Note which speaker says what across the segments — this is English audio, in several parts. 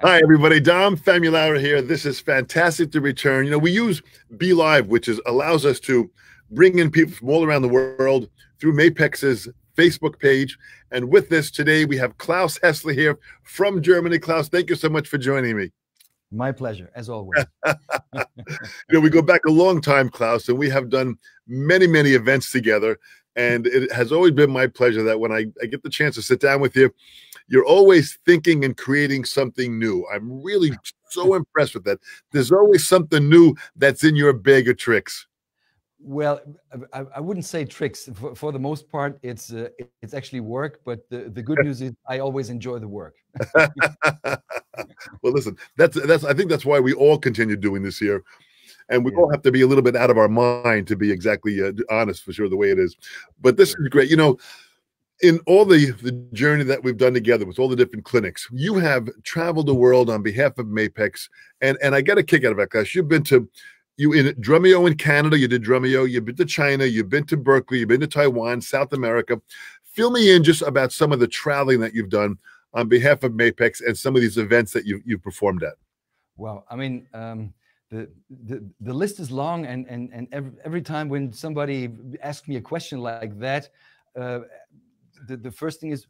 Speaker 1: Hi, everybody. Dom Famularo here. This is fantastic to return. You know, we use BeLive, which is allows us to bring in people from all around the world through Mapex's Facebook page. And with this today, we have Claus Hessler here from Germany. Claus, thank you so much for joining me.
Speaker 2: My pleasure, as always.
Speaker 1: you know, we go back a long time, Claus, and we have done many, many events together. And it has always been my pleasure that when I, I get the chance to sit down with you, you're always thinking and creating something new. I'm really so impressed with that. There's always something new that's in your bag of tricks.
Speaker 2: Well, I, I wouldn't say tricks. For, for, the most part, it's uh, it's actually work. But the, the good news is, I always enjoy the work.
Speaker 1: well, listen, that's that's. I think that's why we all continue doing this here, and we yeah. all have to be a little bit out of our mind to be exactly uh, honest for sure the way it is. But this is great. You know, in all the the journey that we've done together with all the different clinics, you have traveled the world on behalf of Mapex, and and I get a kick out of that because you've been to you in Drumeo in Canada, you did Drumeo, you've been to China, you've been to Berklee, you've been to Taiwan, South America. Fill me in just about some of the traveling that you've done on behalf of Mapex and some of these events that you you've performed at.
Speaker 2: Well, I mean, um, the, the the list is long, and and and every, every time when somebody asks me a question like that, uh, the, the first thing is,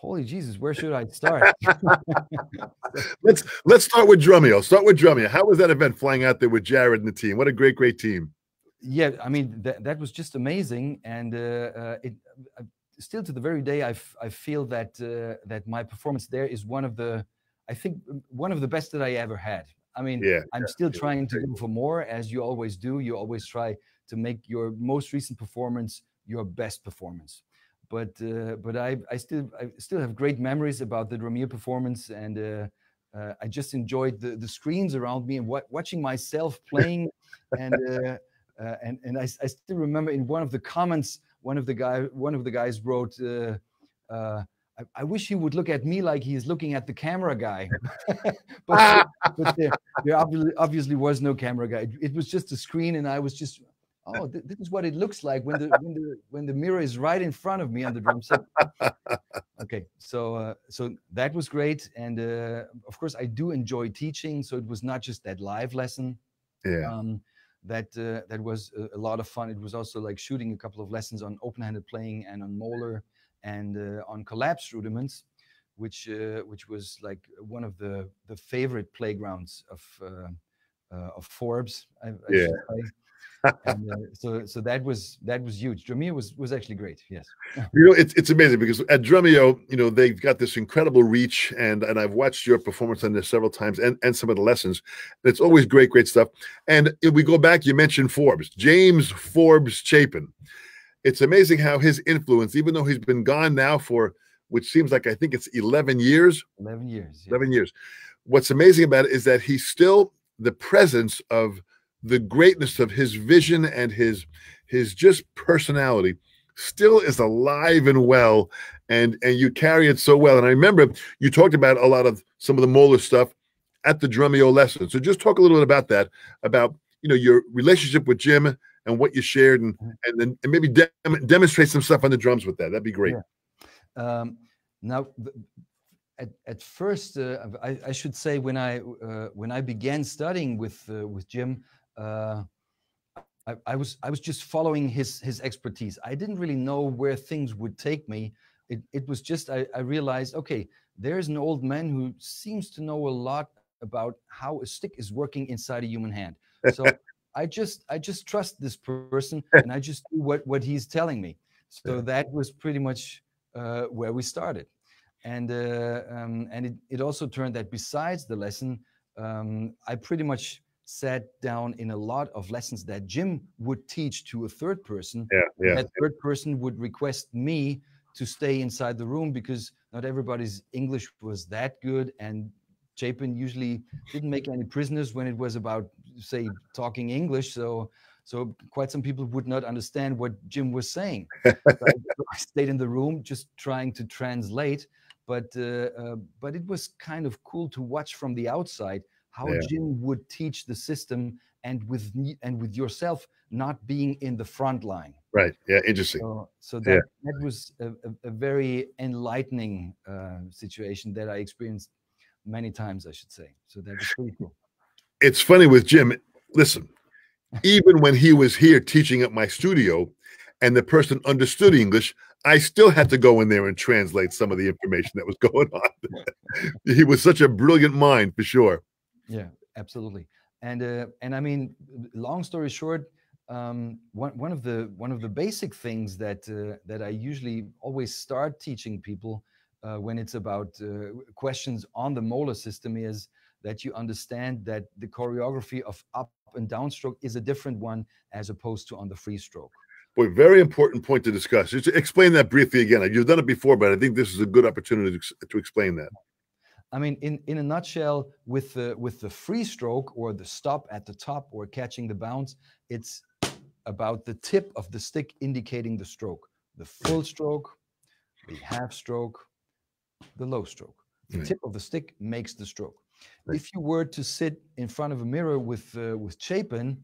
Speaker 2: holy Jesus, where should I start?
Speaker 1: let's let's start with Drumeo. Start with Drumeo. How was that event flying out there with Jared and the team? What a great, great team.
Speaker 2: Yeah, I mean that that was just amazing, and uh, uh, it uh, still to the very day I, I feel that uh, that my performance there is one of the I think one of the best that I ever had. I mean, yeah, I'm yeah, still trying to go for more, as you always do. You always try to make your most recent performance your best performance but uh, but I I still I still have great memories about the Drumeo performance, and uh, uh, I just enjoyed the the screens around me and what, watching myself playing, and uh, uh, and and I, I still remember in one of the comments one of the guy one of the guys wrote. Uh, I, I wish he would look at me like he's looking at the camera guy, but, but there, there obviously, obviously was no camera guy. It, it was just a screen, and I was just oh, th- this is what it looks like when the when the when the mirror is right in front of me on the drum set. okay, so uh, so that was great, and uh, of course I do enjoy teaching. So it was not just that live lesson.
Speaker 1: Yeah. Um,
Speaker 2: that uh, that was a, a, lot of fun. It was also like shooting a couple of lessons on open-handed playing and on Moeller and uh, on collapsed rudiments, which uh, which was like one of the the favorite playgrounds of uh, of Forbes. I, I
Speaker 1: yeah
Speaker 2: and, uh, so so that was that was huge. Drumeo was was actually great. Yes.
Speaker 1: you know, it's it's amazing because at Drumeo, you know, they've got this incredible reach, and and I've watched your performance on this several times, and and some of the lessons. It's always great, great stuff. And if we go back, you mentioned Forbes, James Forbes Chapin. It's amazing how his influence, even though he's been gone now for which seems like I think it's 11 years.
Speaker 2: 11 years.
Speaker 1: 11 years. What's amazing about it is that he's still the presence of the greatness of his vision and his his just personality still is alive and well and and you carry it so well and i remember you talked about a lot of some of the Moeller stuff at the drumeo lesson so just talk a little bit about that about you know your relationship with jim and what you shared and mm-hmm. and then and maybe de- demonstrate some stuff on the drums with that that'd be great
Speaker 2: yeah. um, now at, at first uh, I, I, should say when i uh, when i began studying with uh, with jim uh, I, I, was I was just following his his expertise. I didn't really know where things would take me. It, it was just I, I realized okay, there's an old man who seems to know a lot about how a stick is working inside a human hand. So I just I just trust this person and I just do what what he's telling me. So that was pretty much uh, where we started, and uh, um, and it, it also turned that besides the lesson, um, I pretty much sat down in a lot of lessons that Jim would teach to a third person.
Speaker 1: Yeah, yeah.
Speaker 2: That third person would request me to stay inside the room because not everybody's English was that good, and Chapin usually didn't make any prisoners when it was about, say, talking English. So, so quite some people would not understand what Jim was saying. so I stayed in the room just trying to translate, but uh, uh, but it was kind of cool to watch from the outside how yeah. Jim would teach the system and with and with yourself not being in the front line.
Speaker 1: Right. Yeah. Interesting.
Speaker 2: So, so that, yeah. that was a, a, a very enlightening uh, situation that I experienced many times, I should say. So that was pretty cool.
Speaker 1: It's funny with Jim. Listen, even when he was here teaching at my studio, and the person understood English, I still had to go in there and translate some of the information that was going on. he was such a brilliant mind for sure.
Speaker 2: Yeah, absolutely. And uh, and I mean, long story short, um, one one of the one of the basic things that uh, that I usually always start teaching people uh, when it's about uh, questions on the Moeller system is that you understand that the choreography of up and downstroke is a different one as opposed to on the free stroke.
Speaker 1: Boy, very important point to discuss. Just explain that briefly again. You've done it before, but I think this is a good opportunity to, to explain that.
Speaker 2: I mean, in, in a nutshell, with the with the free stroke or the stop at the top or catching the bounce, it's about the tip of the stick indicating the stroke. The full stroke, the half stroke, the low stroke. The right. tip of the stick makes the stroke. Right. If you were to sit in front of a mirror with uh, with Chapin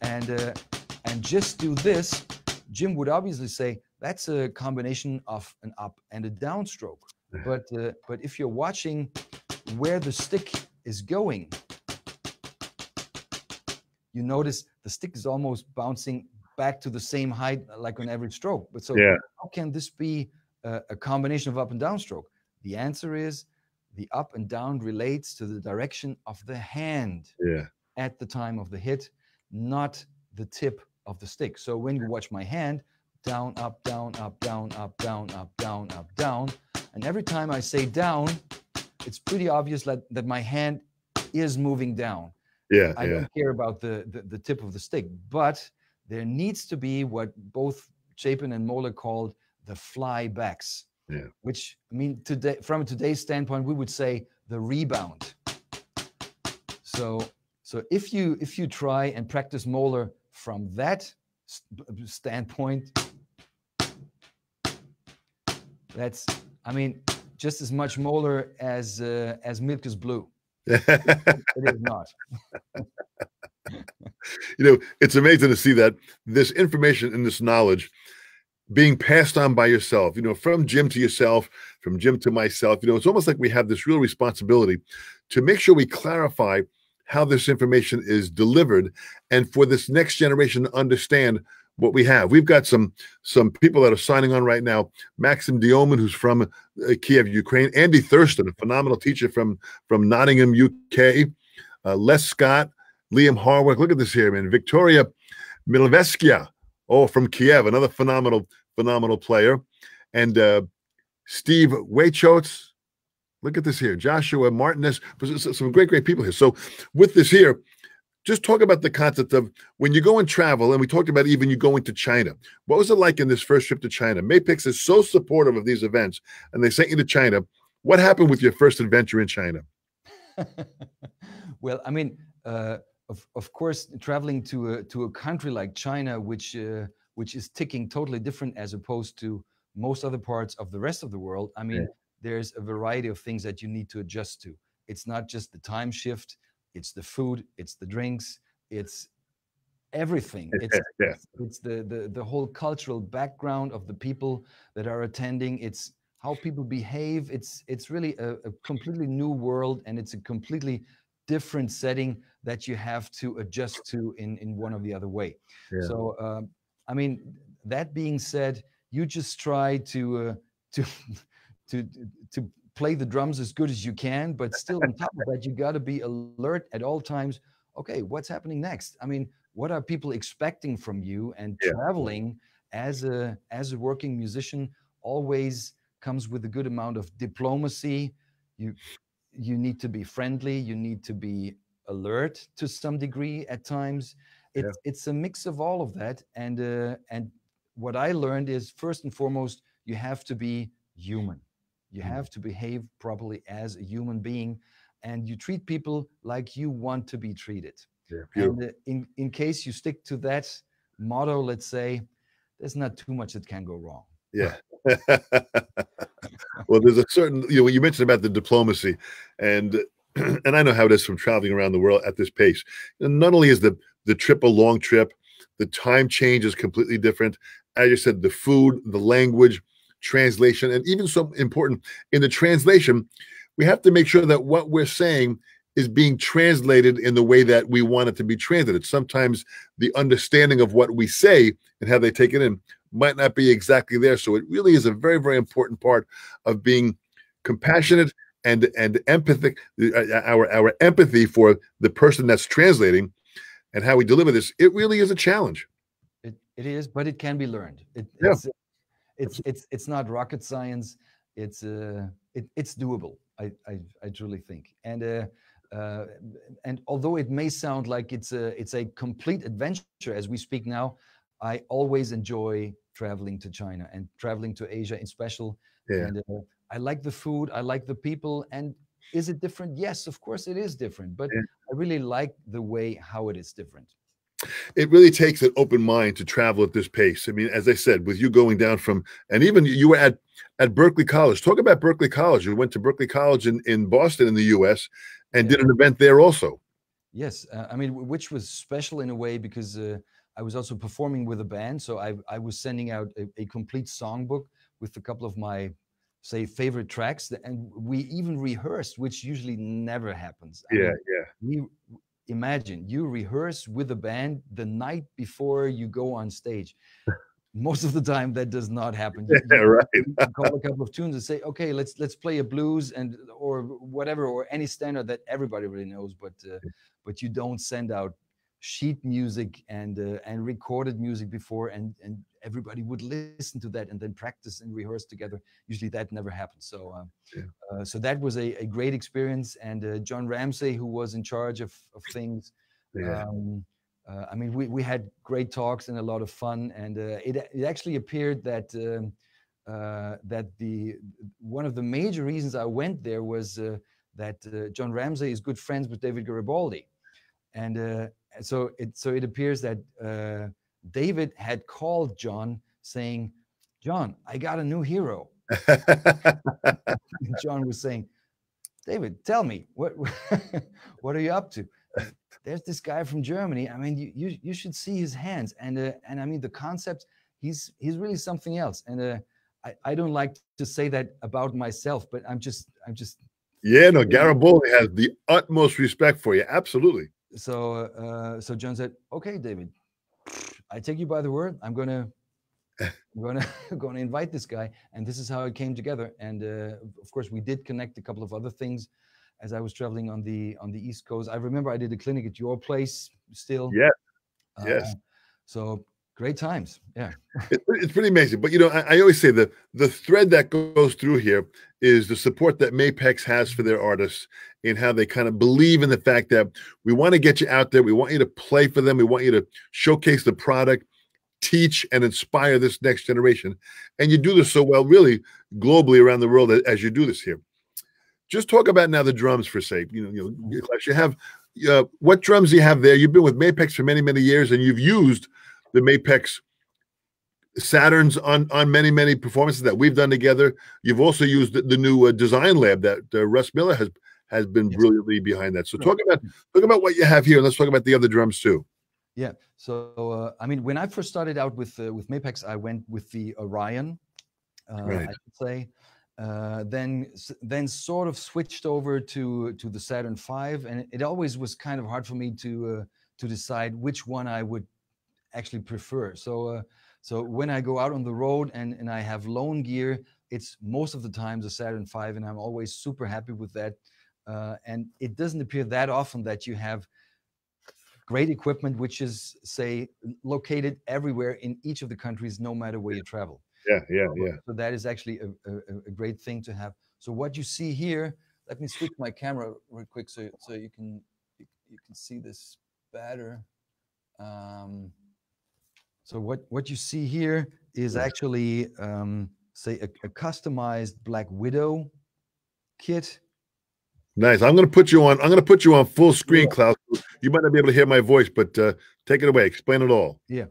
Speaker 2: and uh, and just do this, Jim would obviously say that's a combination of an up and a downstroke. But uh, but if you're watching where the stick is going, you notice the stick is almost bouncing back to the same height like on every stroke. But so yeah. how can this be a, a combination of up and down stroke? The answer is the up and down relates to the direction of the hand
Speaker 1: yeah.
Speaker 2: at the time of the hit, not the tip of the stick. So when you watch my hand, down, up, down, up, down, up, down, up, down, up, down. And every time I say down, it's pretty obvious that, that my hand is moving down.
Speaker 1: Yeah.
Speaker 2: I
Speaker 1: yeah.
Speaker 2: don't care about the, the, the tip of the stick, but there needs to be what both Chapin and Moeller called the flybacks.
Speaker 1: Yeah.
Speaker 2: Which I mean today from today's standpoint, we would say the rebound. So so if you if you try and practice Moeller from that standpoint, that's, I mean, just as much Moeller as uh, as milk is blue. it is not.
Speaker 1: you know, it's amazing to see that this information and this knowledge being passed on by yourself, you know, from Jim to yourself, from Jim to myself. You know, it's almost like we have this real responsibility to make sure we clarify how this information is delivered and for this next generation to understand what we have. We've got some some people that are signing on right now. Maxim Dioman, who's from uh, Kiev, Ukraine. Andy Thurston, a phenomenal teacher from from Nottingham, UK. Uh, Les Scott, Liam Harwick. Look at this here, man. Victoria Milveskia, oh, from Kiev, another phenomenal phenomenal player. And uh, Steve Waichots, Look at this here. Joshua Martinez, some great, great people here. So, with this here, just talk about the concept of when you go and travel, and we talked about even you going to China. What was it like in this first trip to China? Mapex is so supportive of these events, and they sent you to China. What happened with your first adventure in China?
Speaker 2: well, I mean, uh, of, of course, traveling to a to a country like China, which uh, which is ticking totally different as opposed to most other parts of the rest of the world. I mean, yeah there's a variety of things that you need to adjust to. It's not just the time shift, it's the food, it's the drinks, it's everything. It's, yeah. it's the, the the whole cultural background of the people that are attending. It's how people behave. It's it's really a, a completely new world, and it's a completely different setting that you have to adjust to in in one or the other way. Yeah. So, um, I mean, that being said, you just try to uh, to to to play the drums as good as you can, but still on top of that, you got to be alert at all times. Okay, what's happening next? I mean, what are people expecting from you? And yeah. traveling as a as a working musician always comes with a good amount of diplomacy. You you need to be friendly. You need to be alert to some degree at times. It's yeah. it's a mix of all of that. And uh, and what I learned is first and foremost, you have to be human you mm. have to behave properly as a human being, and you treat people like you want to be treated.
Speaker 1: Yeah,
Speaker 2: and uh, in in case you stick to that motto, let's say, there's not too much that can go wrong.
Speaker 1: Yeah. well, there's a certain you know you mentioned about the diplomacy, and and I know how it is from traveling around the world at this pace. And not only is the the trip a long trip, the time change is completely different. As you said, the food, the language, translation, and even so important in the translation, we have to make sure that what we're saying is being translated in the way that we want it to be translated. Sometimes the understanding of what we say and how they take it in might not be exactly there. So it really is a very, very important part of being compassionate and and empathic. Uh, our our empathy for the person that's translating and how we deliver this. It really is a challenge.
Speaker 2: It, it is, but it can be learned. It, yeah. It's, it's it's not rocket science. It's uh, it, it's doable. I, I I truly think. And uh, uh, and although it may sound like it's a it's a complete adventure as we speak now, I always enjoy traveling to China and traveling to Asia in special. Yeah. And uh, I like the food, I like the people, and is it different? Yes, of course it is different, but yeah. I really like the way how it is different.
Speaker 1: It really takes an open mind to travel at this pace. I mean, as I said, with you going down from, and even you were at at Berklee College. Talk about Berklee College. You went to Berklee College in in Boston in the U.S and yeah. did an event there also.
Speaker 2: Yes, uh, I mean, which was special in a way because uh, I was also performing with a band, so I I was sending out a, a, complete songbook with a couple of my say favorite tracks, and we even rehearsed, which usually never happens.
Speaker 1: I yeah, mean, yeah.
Speaker 2: We imagine you rehearse with a band the night before you go on stage. most of the time that does not happen.
Speaker 1: You, yeah, right. you
Speaker 2: call a couple of tunes and say okay let's let's play a blues and or whatever or any standard that everybody really knows but uh, but you don't send out sheet music and uh, and recorded music before and and everybody would listen to that and then practice and rehearse together. Usually that never happens. So uh, yeah. Uh, so that was a, a great experience. And uh, john ramsay who was in charge of, of things yeah. um, uh, I mean, we, we had great talks and a lot of fun, and uh, it, it actually appeared that um, uh, that the one of the major reasons I went there was uh, that uh, John Ramsay is good friends with David Garibaldi, and uh, so it so it appears that David had called John saying, "John, I got a new hero." John was saying, "David, tell me what what are you up to?" there's this guy from Germany. I mean, you you, you should see his hands, and uh, and I mean the concept. He's he's really something else, and uh, I I don't like to say that about myself, but I'm just I'm just.
Speaker 1: Yeah, no, Garibaldi has the utmost respect for you. Absolutely.
Speaker 2: So uh, so John said, "Okay, David, I take you by the word. I'm gonna I'm gonna gonna invite this guy, and this is how it came together. And uh, of course, we did connect a couple of other things as I was traveling on the on the East Coast. I remember I did a clinic at your place still.
Speaker 1: Yeah. Uh, yes.
Speaker 2: So great times. Yeah.
Speaker 1: it's, pretty amazing. But you know, I, I, always say that the thread that goes through here is the support that Mapex has for their artists and how they kind of believe in the fact that we want to get you out there. We want you to play for them. We want you to showcase the product, teach and inspire this next generation. And you do this so well, really globally around the world as you do this here. Just talk about now the drums for sake. You know, you, know, you have uh, what drums do you have there? You've been with Mapex for many, many years, and you've used the Mapex Saturns on on many, many performances that we've done together. You've also used the, the new uh, design lab that uh, Russ Miller has has been yes. brilliantly behind that. So talk about talk about what you have here, and let's talk about the other drums too.
Speaker 2: Yeah. So uh, I mean, when I first started out with uh, with Mapex, I went with the Orion. Uh, right. I should say uh, then then sort of switched over to to the Saturn V, and it always was kind of hard for me to uh, to decide which one I would actually prefer. So uh, so when I go out on the road and and I have loan gear, it's most of the times a Saturn V, and I'm always super happy with that. Uh, and it doesn't appear that often that you have great equipment which is say located everywhere in each of the countries no matter where you travel
Speaker 1: yeah, yeah, yeah.
Speaker 2: So that is actually a, a, a, great thing to have. So what you see here, let me switch my camera real quick so so you can you, you can see this better. Um, so what what you see here is actually um, say a, a customized Black Widow kit.
Speaker 1: Nice. I'm going to put you on. I'm going to put you on full screen. Claus. You might not be able to hear my voice, but uh, take it away. Explain it all.
Speaker 2: Yeah.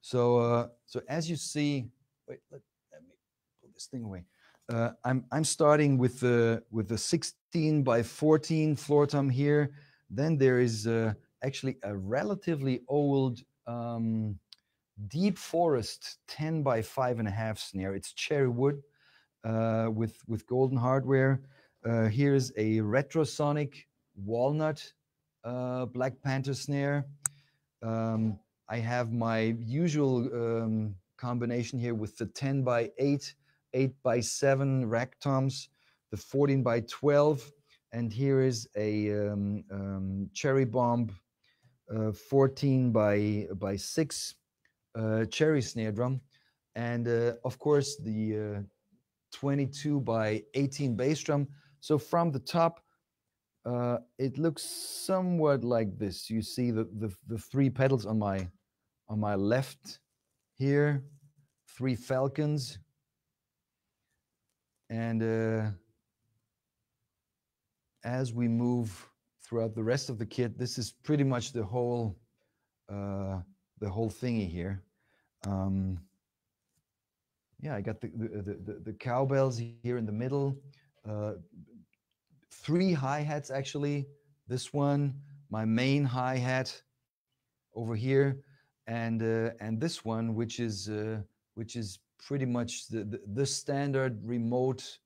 Speaker 2: So uh, so as you see, wait, let, let me pull this thing away. uh, I'm I'm starting with the with the 16 by 14 floor tom here. Then there is uh, actually a relatively old um, deep forest 10 by five and a half snare. It's cherry wood uh, with with golden hardware. Uh, here's a retrosonic walnut uh, Black Panther snare. Um, I have my usual um, combination here with the 10 by 8, 8 by 7 rack toms, the 14 by 12, and here is a um, um, cherry bomb uh, 14 by by 6 uh, cherry snare drum, and uh, of course the uh, 22 by 18 bass drum. So from the top, uh, it looks somewhat like this. You see the, the, the three pedals on my on my left here, three falcons, and uh, as we move throughout the rest of the kit, this is pretty much the whole uh, the whole thingy here. Um, yeah, I got the the, the, the cowbells here in the middle. Uh, three hi-hats actually. This one, my main hi-hat over here, and uh, and this one, which is uh, which is pretty much the, the, the standard remote,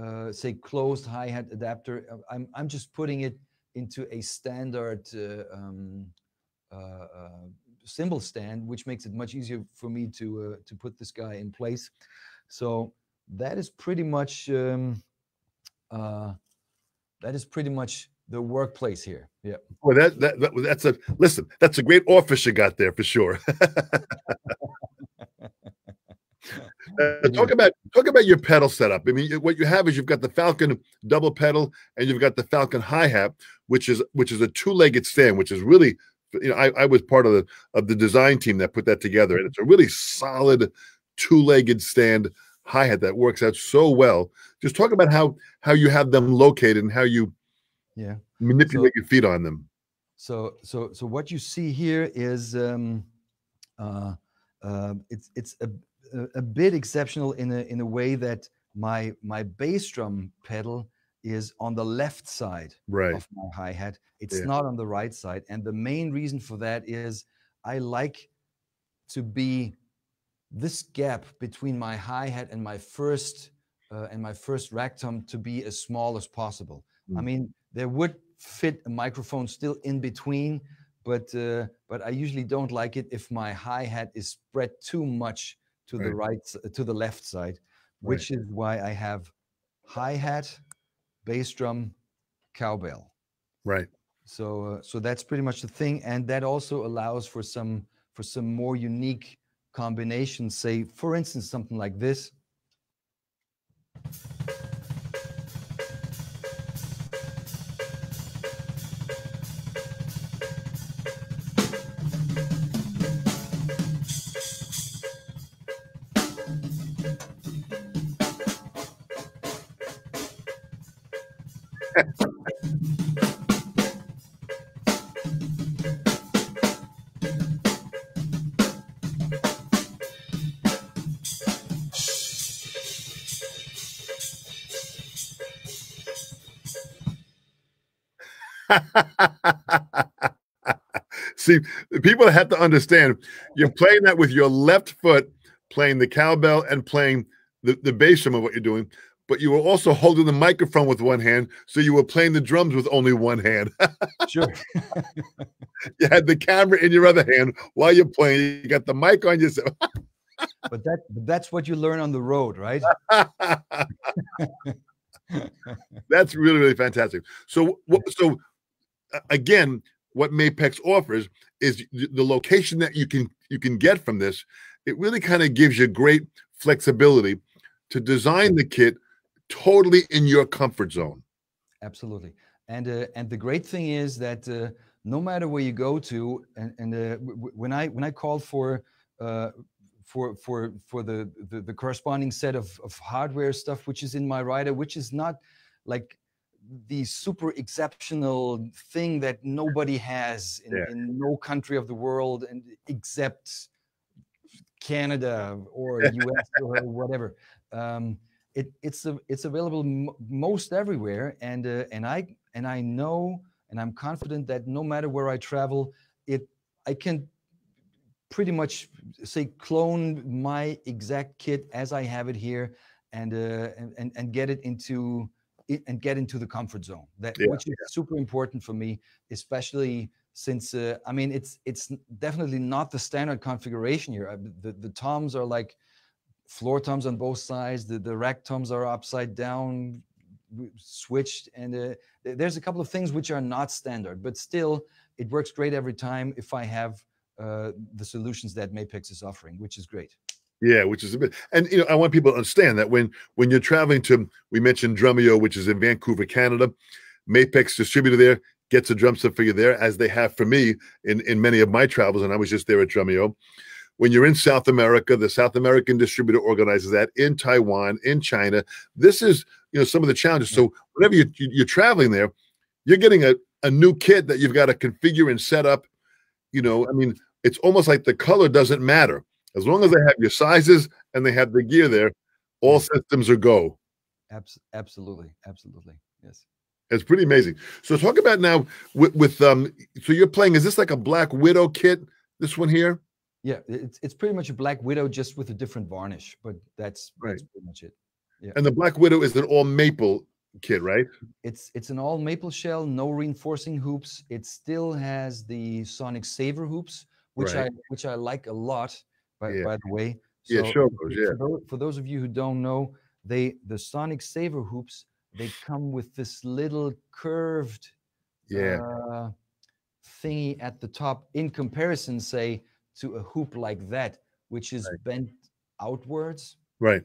Speaker 2: uh, say closed hi-hat adapter. Uh, I'm I'm just putting it into a standard uh, um, uh, stand, which makes it much easier for me to uh, to put this guy in place. So that is pretty much um, uh, that is pretty much the workplace here. Yeah.
Speaker 1: Well, that, that, that that's a listen. That's a great office you got there for sure. Uh, talk about talk about your pedal setup. I mean, what you have is you've got the Falcon double pedal and you've got the Falcon hi hat, which is which is a two legged stand, which is really you know I, I was part of the of the design team that put that together, and it's a really solid two legged stand hi hat that works out so well. Just talk about how how you have them located and how you
Speaker 2: yeah
Speaker 1: manipulate so, your feet on them.
Speaker 2: So so so what you see here is um, uh, uh, it's it's a, a bit exceptional in a in a way that my my bass drum pedal is on the left side
Speaker 1: right.
Speaker 2: of my hi hat. It's yeah. not on the right side, and the main reason for that is I like to be this gap between my hi hat and my first uh, and my first rack tom to be as small as possible. Mm. I mean, there would fit a microphone still in between, but uh, but I usually don't like it if my hi hat is spread too much to right. the right to the left side, which right. is why I have hi hat, bass drum, cowbell.
Speaker 1: Right.
Speaker 2: So uh, so that's pretty much the thing, and that also allows for some for some more unique combinations. Say, for instance, something like this.
Speaker 1: See, people have to understand you're playing that with your left foot, playing the cowbell and playing the, the bass drum of what you're doing, but you were also holding the microphone with one hand, so you were playing the drums with only one hand.
Speaker 2: sure.
Speaker 1: you had the camera in your other hand while you're playing. You got the mic on yourself.
Speaker 2: but that that's what you learn on the road, right?
Speaker 1: that's really really fantastic. So so again, what Mapex offers is the location that you can you can get from this. It really kind of gives you great flexibility to design the kit totally in your comfort zone.
Speaker 2: Absolutely, and uh, and the great thing is that uh, no matter where you go to, and, and uh, when I when I called for uh, for for for the, the, the corresponding set of of hardware stuff, which is in my rider, which is not like the super exceptional thing that nobody has in, yeah. in no country of the world and except Canada or US or whatever. Um, it, it's a, it's available m- most everywhere, and uh, and I and I know and I'm confident that no matter where I travel, it I can pretty much say clone my exact kit as I have it here, and uh, and and get it into and get into the comfort zone. That yeah, which is super important for me, especially since uh, I mean it's it's definitely not the standard configuration here. The the toms are like floor toms on both sides. The the rack toms are upside down, switched, and uh, there's a couple of things which are not standard, but still it works great every time if I have uh, the solutions that Mapex is offering, which is great.
Speaker 1: Yeah, which is a bit, and you know, I want people to understand that when when you're traveling to, we mentioned Drumeo, which is in Vancouver, Canada, Mapex distributor there gets a drum set for you there, as they have for me in in many of my travels, and I was just there at Drumeo. When you're in South America, the South American distributor organizes that in Taiwan, in China. This is you know some of the challenges. Mm-hmm. So whenever you, you are traveling there, you're getting a a new kit that you've got to configure and set up. You know, I mean, it's almost like the color doesn't matter as long as they have your sizes and they have the gear there. All systems are go.
Speaker 2: Absolutely, absolutely, yes.
Speaker 1: It's pretty amazing. So talk about now with, with um. So you're playing. Is this like a Black Widow kit? This one here.
Speaker 2: Yeah, it's it's pretty much a Black Widow just with a different varnish, but that's right. that's pretty much it.
Speaker 1: Yeah. And the Black Widow is an all maple kit, right?
Speaker 2: It's it's an all maple shell, no reinforcing hoops. It still has the Sonic Saver hoops, which right. I which I like a lot. By, yeah. by the way,
Speaker 1: so yeah, sure. Yeah.
Speaker 2: For those, for those of you who don't know, they the Sonic Saver hoops they come with this little curved
Speaker 1: yeah
Speaker 2: uh, thingy at the top in comparison say to a hoop like that which is right. bent outwards
Speaker 1: right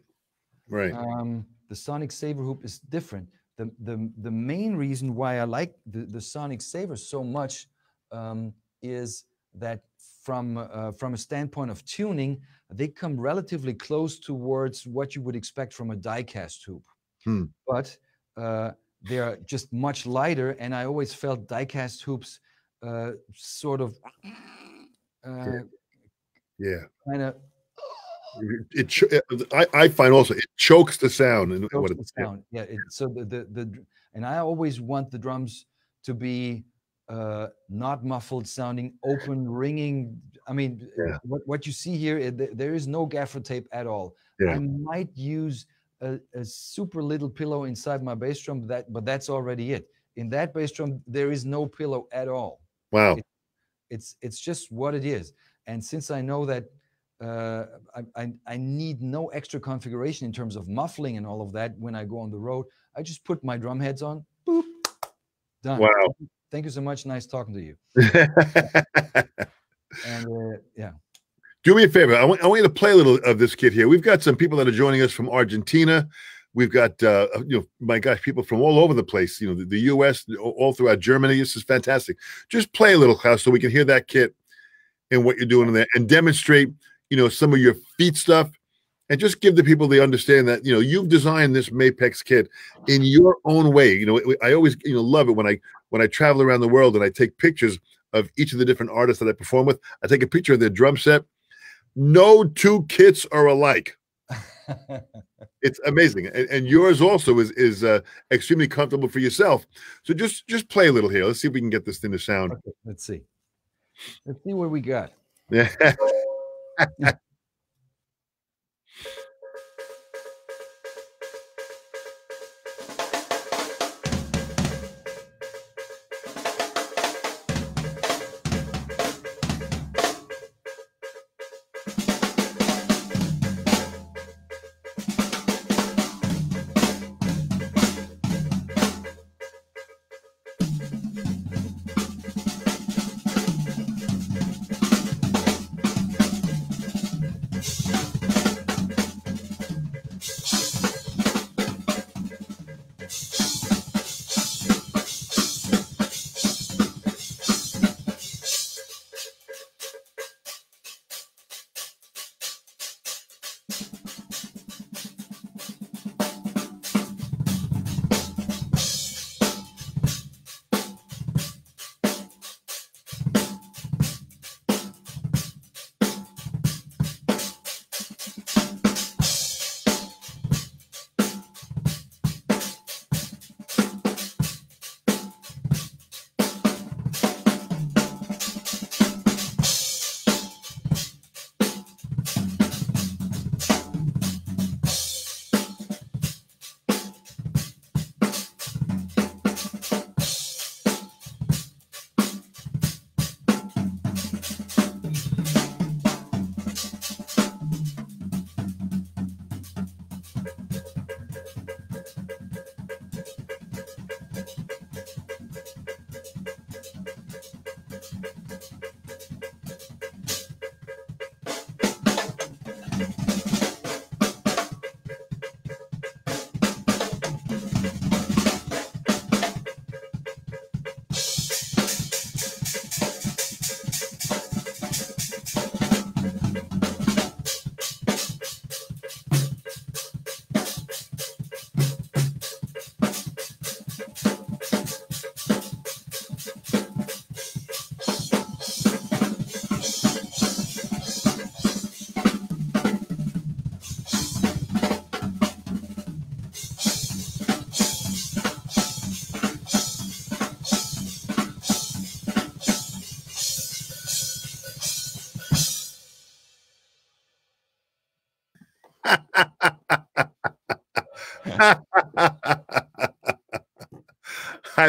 Speaker 1: right
Speaker 2: um, the sonic saver hoop is different the the, the main reason why i like the, the sonic saver so much um, is that from uh, from a standpoint of tuning they come relatively close towards what you would expect from a die-cast hoop
Speaker 1: hmm.
Speaker 2: but uh, they are just much lighter, and I always felt diecast hoops uh, sort of uh,
Speaker 1: yeah,
Speaker 2: kind of.
Speaker 1: It, it, I, I find also it chokes the sound and
Speaker 2: what the sound. Yeah, it, so the, the the and I always want the drums to be uh, not muffled sounding, open, ringing. I mean,
Speaker 1: yeah.
Speaker 2: what what you see here, there is no gaffer tape at all.
Speaker 1: Yeah.
Speaker 2: I might use a, a, super little pillow inside my bass drum, that but that's already it. In that bass drum, there is no pillow at all.
Speaker 1: Wow.
Speaker 2: It, it's it's just what it is. And since I know that uh, I, I, I need no extra configuration in terms of muffling and all of that when I go on the road, I just put my drum heads on. Boop, done.
Speaker 1: Wow.
Speaker 2: Thank you so much. Nice talking to you. and uh, yeah
Speaker 1: do me a favor. I want, I want you to play a little of this kid here. We've got some people that are joining us from Argentina. We've got, uh, you know, my gosh, people from all over the place, you know, the, the U.S., all throughout Germany. This is fantastic. Just play a little, Claus, so we can hear that kit and what you're doing in there and demonstrate, you know, some of your feet stuff and just give the people the understand that, you know, you've designed this Mapex kit in your own way. You know, I always, you know, love it when I, when I travel around the world and I take pictures of each of the different artists that I perform with. I take a picture of their drum set no two kits are alike. it's amazing, and, and, yours also is is uh, extremely comfortable for yourself. So just just play a little here. Let's see if we can get this thing to sound. Okay,
Speaker 2: let's see. Let's see what we got.
Speaker 1: Yeah.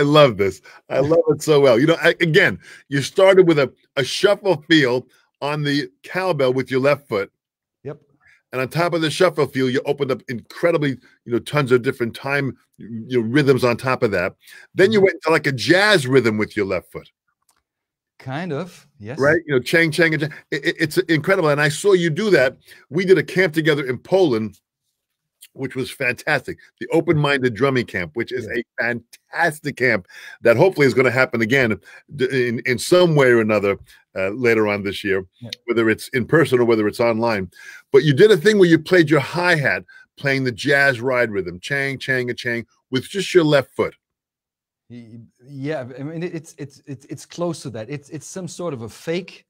Speaker 1: love this. I love it so well. You know, I, again, you started with a, a shuffle feel on the cowbell with your left foot.
Speaker 2: Yep.
Speaker 1: And on top of the shuffle feel, you opened up incredibly, you know, tons of different time you know, rhythms on top of that. Then you
Speaker 2: Mhm.
Speaker 1: went to like a jazz rhythm with your left foot,
Speaker 2: Kind of. Yes.
Speaker 1: right? You know, chang chang and chang. It- it- it's incredible. And I saw you do that. We did a camp together in Poland, which was fantastic. The open minded drumming camp, which is a fantastic camp that hopefully is going to happen again in, in some way or another uh, later on this year,
Speaker 2: Yeah.
Speaker 1: whether it's in person or whether it's online. But you did a thing where you played your hi hat, playing the jazz ride rhythm, chang, chang, and chang, with just your left foot.
Speaker 2: Yeah, I mean it's it's it's it's close to that. It's it's some sort of a fake,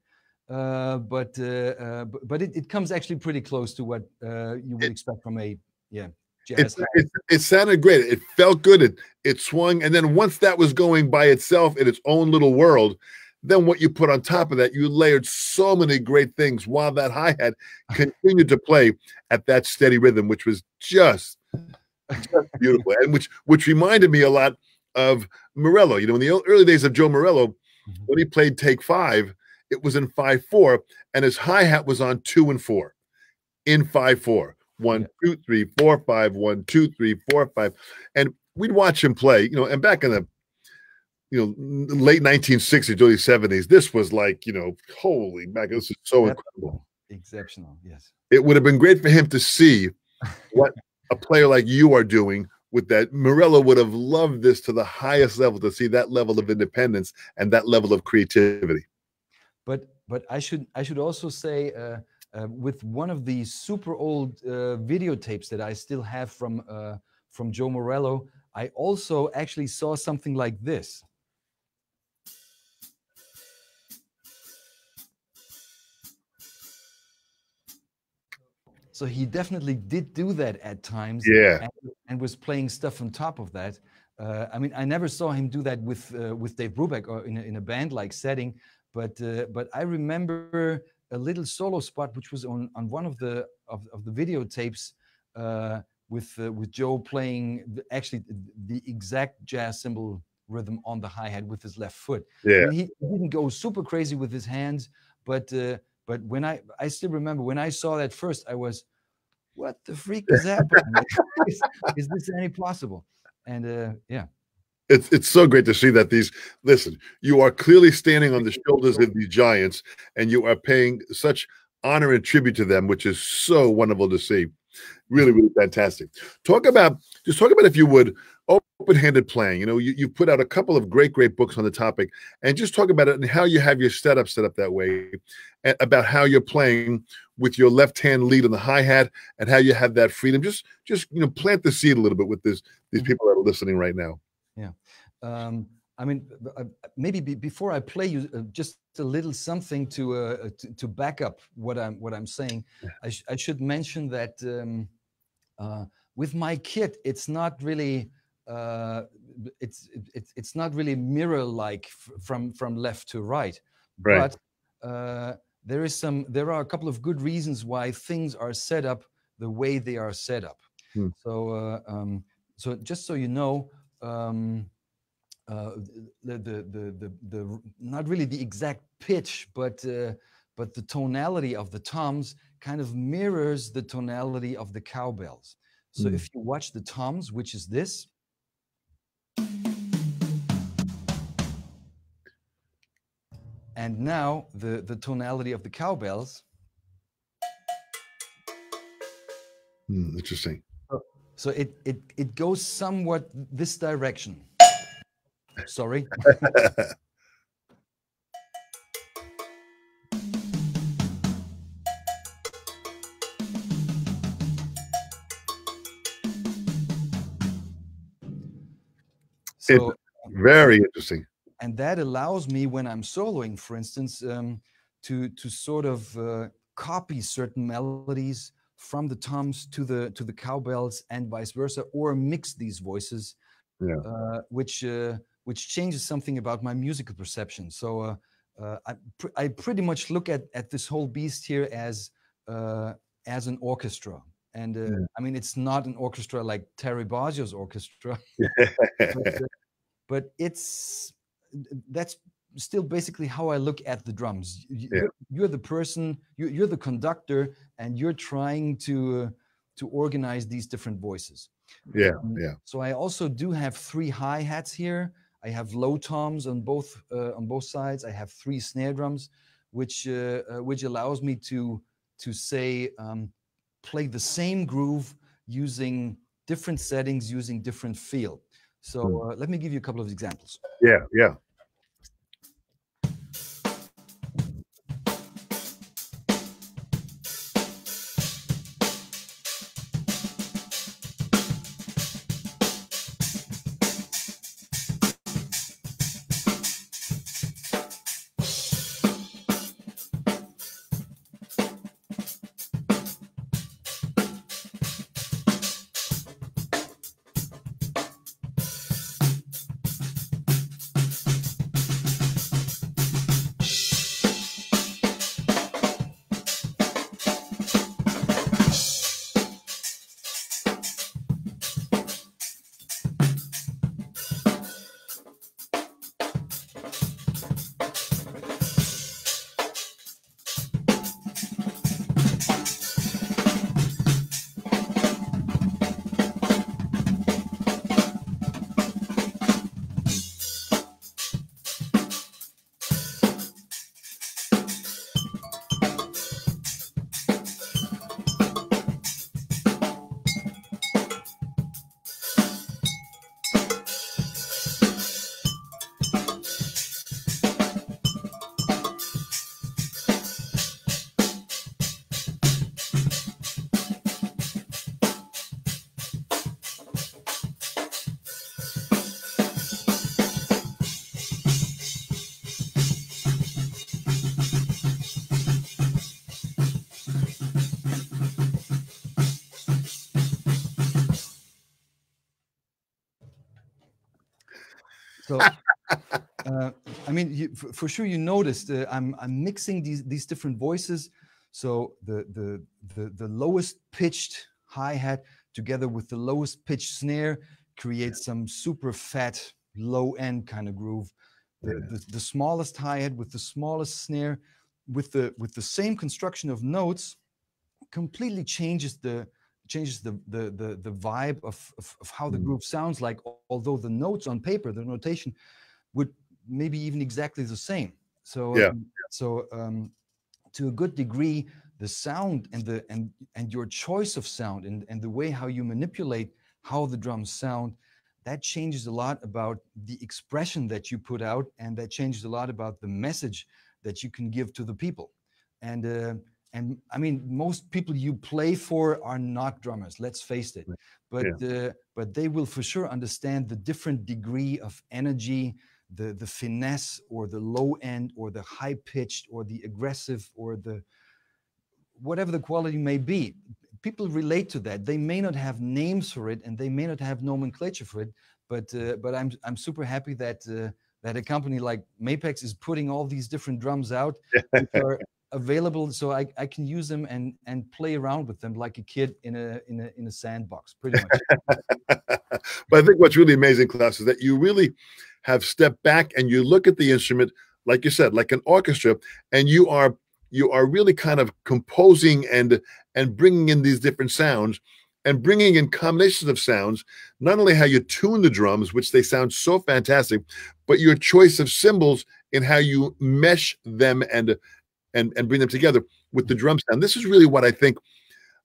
Speaker 2: uh, but uh, uh, but, but it, it comes actually pretty close to what uh, you would
Speaker 1: It-
Speaker 2: expect from a yeah.
Speaker 1: It's, it, it sounded great. It felt good. It it swung, and then once that was going by itself in its own little world, then what you put on top of that, you layered so many great things while that hi hat continued to play at that steady rhythm, which was just just beautiful, and which which reminded me a lot of Morello. You know, in the early days of Joe Morello,
Speaker 2: Mhm.
Speaker 1: when he played Take Five, it was in five four, and his hi hat was on two and four, in five four. One, two, three, four, five, one, two, three, four, five. And we'd watch him play, you know, and back in the you know late 1960s, early 70s, this was like, you know, holy back, this is so
Speaker 2: Yep.
Speaker 1: incredible.
Speaker 2: exceptional. Yes.
Speaker 1: It would have been great for him to see what a player like you are doing with that. Morello would have loved this to the highest level to see that level of independence and that level of creativity.
Speaker 2: But but I should I should also say uh, uh, with one of the super old uh, videotapes that I still have from uh, from Joe Morello, I also actually saw something like this. So he definitely did do that at times
Speaker 1: Yeah.
Speaker 2: and, and was playing stuff on top of that. Uh, I mean, I never saw him do that with uh, with Dave Brubeck or in a, in a band like setting, but uh, but I remember a little solo spot which was on on one of the of, of the videotapes uh, with uh, with Joe playing the, actually the exact jazz cymbal rhythm on the hi hat with his left foot.
Speaker 1: Yeah.
Speaker 2: he he didn't go super crazy with his hands, but uh, but when I I still remember when I saw that first, I was, what the freak is happening? is, is this any possible? And uh, yeah,
Speaker 1: It's it's so great to see that these listen, you are clearly standing on the shoulders of these giants and you are paying such honor and tribute to them, which is so wonderful to see. Really, really fantastic. Talk about just talk about if you would open-handed playing. You know, you, you've put out a couple of great, great books on the topic, and just talk about it and how you have your setup set up that way, and about how you're playing with your left hand lead on the hi-hat and how you have that freedom. Just just you know, plant the seed a little bit with this these
Speaker 2: Mhm.
Speaker 1: people that are listening right now.
Speaker 2: Um, I mean, uh, maybe be, before I play you uh, just a little something to, uh, uh, to to back up what I'm what I'm saying. I, sh- I should mention that um, uh, with my kit, it's not really uh, it's it- it's it's not really mirror like from from left to right,
Speaker 1: Right.
Speaker 2: but uh, there is some there are a couple of good reasons why things are set up the way they are set up.
Speaker 1: Hmm.
Speaker 2: So uh, um, so just so you know. Um, uh, the, the the the not really the exact pitch, but uh, but the tonality of the toms kind of mirrors the tonality of the cowbells. So
Speaker 1: Mm.
Speaker 2: if you watch the toms, which is this, and now the the tonality of the cowbells.
Speaker 1: Hmm, interesting.
Speaker 2: So it it it goes somewhat this direction. Sorry. So
Speaker 1: Very interesting.
Speaker 2: and that allows me when i'm soloing for instance um, to to sort of uh, copy certain melodies from the toms to the to the cowbells and vice versa or mix these voices
Speaker 1: Yeah.
Speaker 2: uh, which uh, which changes something about my musical perception so uh, uh, I, pr- I pretty much look at at this whole beast here as uh, as an orchestra and uh,
Speaker 1: Yeah.
Speaker 2: i mean it's not an orchestra like terry Bozzio's orchestra but, uh, but it's that's still basically how I look at the drums. You-
Speaker 1: Yeah.
Speaker 2: You're, you're the person, you're, you're the conductor, and you're trying to uh, to organize these different voices.
Speaker 1: Yeah,
Speaker 2: Um,
Speaker 1: yeah.
Speaker 2: So I also do have three hi hats here. I have low toms on both uh, on both sides. I have three snare drums, which uh, uh, which allows me to to say um, play the same groove using different settings, using different feel. So
Speaker 1: Hmm.
Speaker 2: uh, let me give you a couple of examples.
Speaker 1: Yeah, yeah.
Speaker 2: I mean, you, for, for sure, you noticed uh, I'm I'm mixing these these different voices. So the the the, the lowest pitched hi hat together with the lowest pitched snare creates some super fat low end kind of groove. The,
Speaker 1: Yeah.
Speaker 2: the, the smallest hi hat with the smallest snare, with the with the same construction of notes, completely changes the changes the the the, the vibe of, of of how the
Speaker 1: Mhm.
Speaker 2: groove sounds like although the notes on paper the notation would maybe even exactly the same so
Speaker 1: Yeah.
Speaker 2: um, so um, to a good degree the sound and the and and your choice of sound and and the way how you manipulate how the drums sound that changes a lot about the expression that you put out and that changes a lot about the message that you can give to the people and uh, and I mean, most people you play for are not drummers. Let's face it. But uh, but they will for sure understand the different degree of energy, the the finesse, or the low end, or the high pitched, or the aggressive, or the whatever the quality may be. People relate to that. They may not have names for it, and they may not have nomenclature for it. But uh, but I'm I'm super happy that. Uh, that a company like Mapex is putting all these different drums out, which are available so I, I can use them and and play around with them like a kid in a in a in a sandbox pretty much
Speaker 1: but I think what's really amazing, Claus, is that you really have stepped back and you look at the instrument, like you said, like an orchestra, and you are you are really kind of composing and and bringing in these different sounds and bringing in combinations of sounds. Not only how you tune the drums, which they sound so fantastic, but your choice of cymbals and how you mesh them and and and bring them together with the drum sound. This is really what I think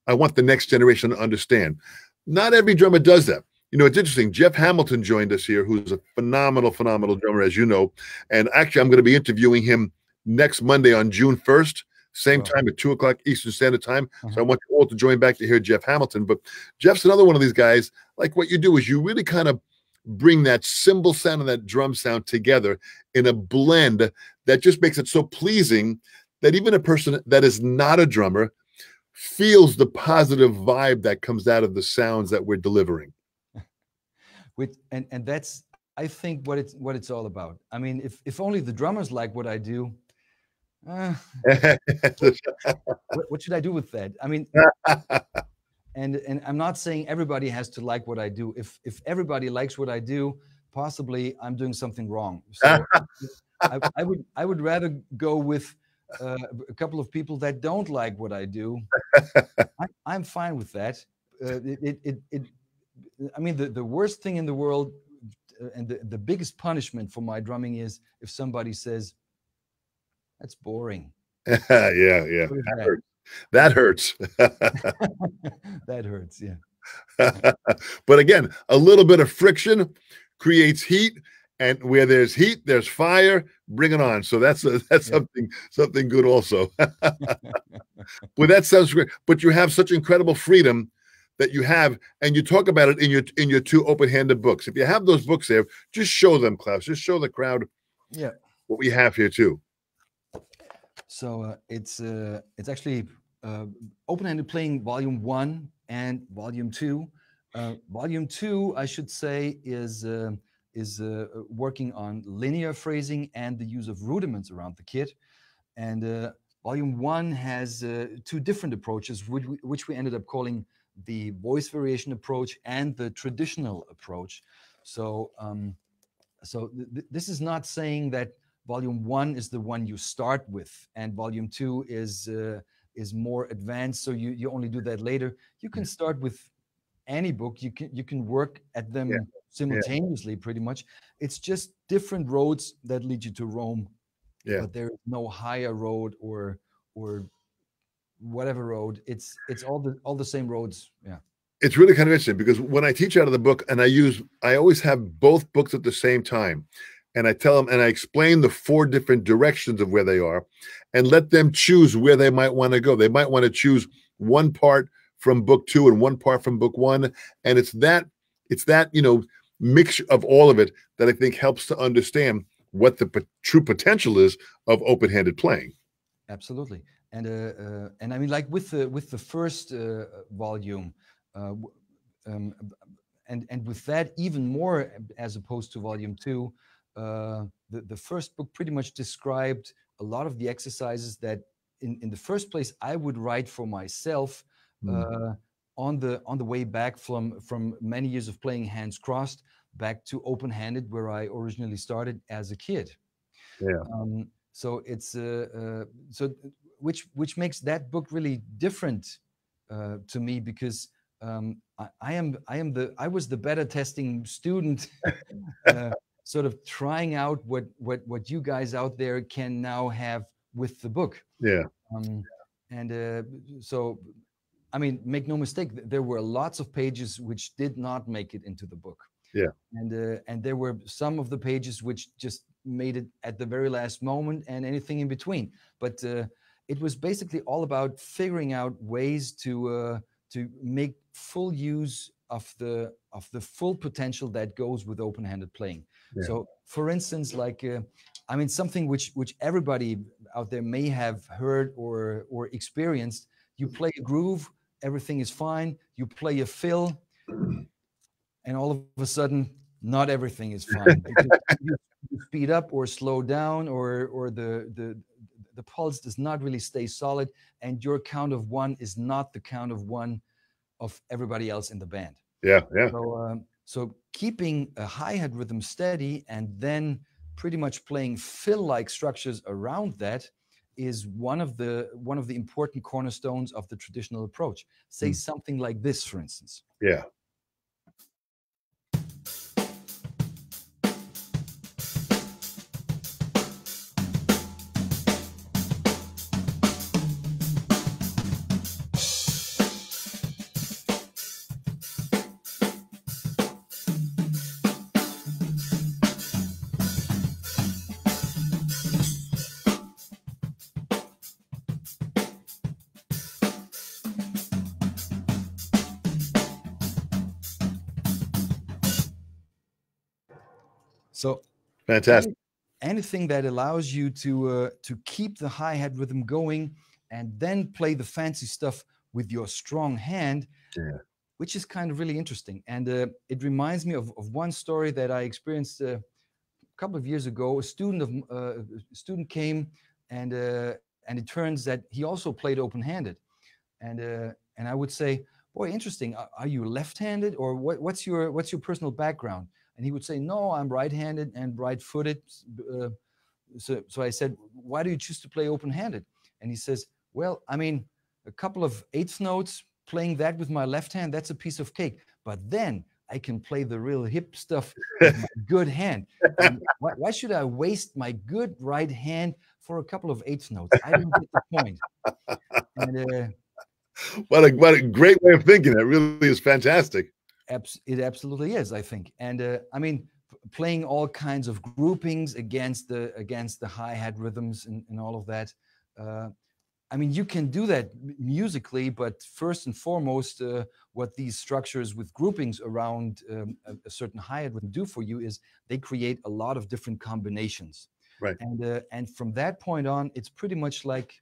Speaker 1: I want the next generation to understand. Not every drummer does that. You know, it's interesting. Jeff Hamilton joined us here, who's a phenomenal, phenomenal drummer, as you know. And actually, I'm going to be interviewing him next Monday on June 1st, same
Speaker 2: Wow.
Speaker 1: time at two o'clock Eastern Standard Time. So I
Speaker 2: Uh-huh.
Speaker 1: want you all to join back to hear Jeff Hamilton. But Jeff's another one of these guys. Like what you do is you really kind of bring that cymbal sound and that drum sound together in a blend that just makes it so pleasing that even a person that is not a drummer feels the positive vibe that comes out of the sounds that we're delivering.
Speaker 2: With and and that's i think what it's what it's all about i mean if if only the drummers like what i do uh, what, what should i do with that i mean and and i'm not saying everybody has to like what i do if if everybody likes what i do possibly I'm doing something wrong. So I, I, would I would rather go with uh, a couple of people that don't like what I do. I, am fine with that. Uh, it, it, it, it, I mean, the, the worst thing in the world uh, and the, the biggest punishment for my drumming is if somebody says, that's boring.
Speaker 1: yeah, yeah. That hurts. That hurts.
Speaker 2: that hurts, yeah.
Speaker 1: but again, a little bit of friction creates heat, and where there's heat, there's fire. Bring it on. So that's a, that's yeah. something something good also. well, that sounds great. But you have such incredible freedom that you have, and you talk about it in your in your two open-handed books. If you have those books there, just show them, Claus. Just show the crowd.
Speaker 2: Yeah.
Speaker 1: What we have here too.
Speaker 2: So uh, it's uh, it's actually uh, open-handed playing volume one and volume two. Uh, volume two, I should say, is uh, is uh, working on linear phrasing and the use of rudiments around the kit. And volume one has two different approaches, which we, which we ended up calling the voice variation approach and the traditional approach. So, um, so th this is not saying that volume one is the one you start with, and volume two is uh, is more advanced. So you you only do that later. You can start with any book. You can you can work at them yeah. simultaneously, yeah. pretty much. It's just different roads that lead you to Rome. Yeah. But there is no higher road or or whatever road. It's it's all the all the same roads. Yeah.
Speaker 1: It's really kind of interesting because when I teach out of the book and I use I always have both books at the same time. And I tell them and I explain the four different directions of where they are and let them choose where they might want to go. They might want to choose one part from book two and one part from book one. And it's that, it's that, you know, mix of all of it that I think helps to understand what the true potential is of open-handed playing.
Speaker 2: Absolutely and uh, uh, and I mean, like with the with the first uh, volume, um, and and with that even more as opposed to volume two, the the first book pretty much described a lot of the exercises that in in the first place I would write for myself. Mm. on the on the way back from from many years of playing hands crossed back to open handed where I originally started as a kid.
Speaker 1: Yeah. Um,
Speaker 2: so it's uh, uh, so which which makes that book really different uh, to me because um, I, I, am I am the I was the beta testing student, uh, sort of trying out what what what you guys out there can now have with the book.
Speaker 1: Yeah.
Speaker 2: Um, and uh, so, I mean, make no mistake, there were lots of pages which did not make it into the book.
Speaker 1: Yeah.
Speaker 2: And uh, and there were some of the pages which just made it at the very last moment, and anything in between. But uh, it was basically all about figuring out ways to uh, to make full use of the of the full potential that goes with open-handed playing. Yeah. So, for instance, like uh, I mean, something which which everybody out there may have heard or or experienced. You play a groove, everything is fine. You play a fill, and all of a sudden, not everything is fine. you speed up or slow down, or or the the the pulse does not really stay solid, and your count of one is not the count of one of everybody else in the band.
Speaker 1: Yeah, yeah.
Speaker 2: So, um, so keeping a hi-hat rhythm steady and then pretty much playing fill-like structures around that is one of the one of the important cornerstones of the traditional approach. Say mm. something like this, for instance.
Speaker 1: Yeah. Fantastic.
Speaker 2: anything that allows you to uh, to keep the hi hat rhythm going and then play the fancy stuff with your strong hand,
Speaker 1: yeah.
Speaker 2: which is kind of really interesting. And uh, it reminds me of, of one story that I experienced uh, a couple of years ago. A student of uh, a student came and uh, and it turns that he also played open handed, and uh, and I would say, boy, interesting. Are, are you left handed or what, what's your what's your personal background? And he would say, No, I'm right handed and right footed. Uh, so, so I said, Why do you choose to play open handed? And he says, Well, I mean, a couple of eighth notes, playing that with my left hand, that's a piece of cake. But then I can play the real hip stuff with my good hand. Why, why, should I waste my good right hand for a couple of eighth notes? I don't get the point. And, uh,
Speaker 1: what a what a great way of thinking. That really is fantastic.
Speaker 2: It absolutely is, I think. And uh, I mean, playing all kinds of groupings against the against the hi hat rhythms and, and all of that. Uh, I mean, you can do that musically, but first and foremost, uh, what these structures with groupings around um, a, a, certain hi-hat would do for you is they create a lot of different combinations.
Speaker 1: Right.
Speaker 2: And uh, and from that point on, it's pretty much like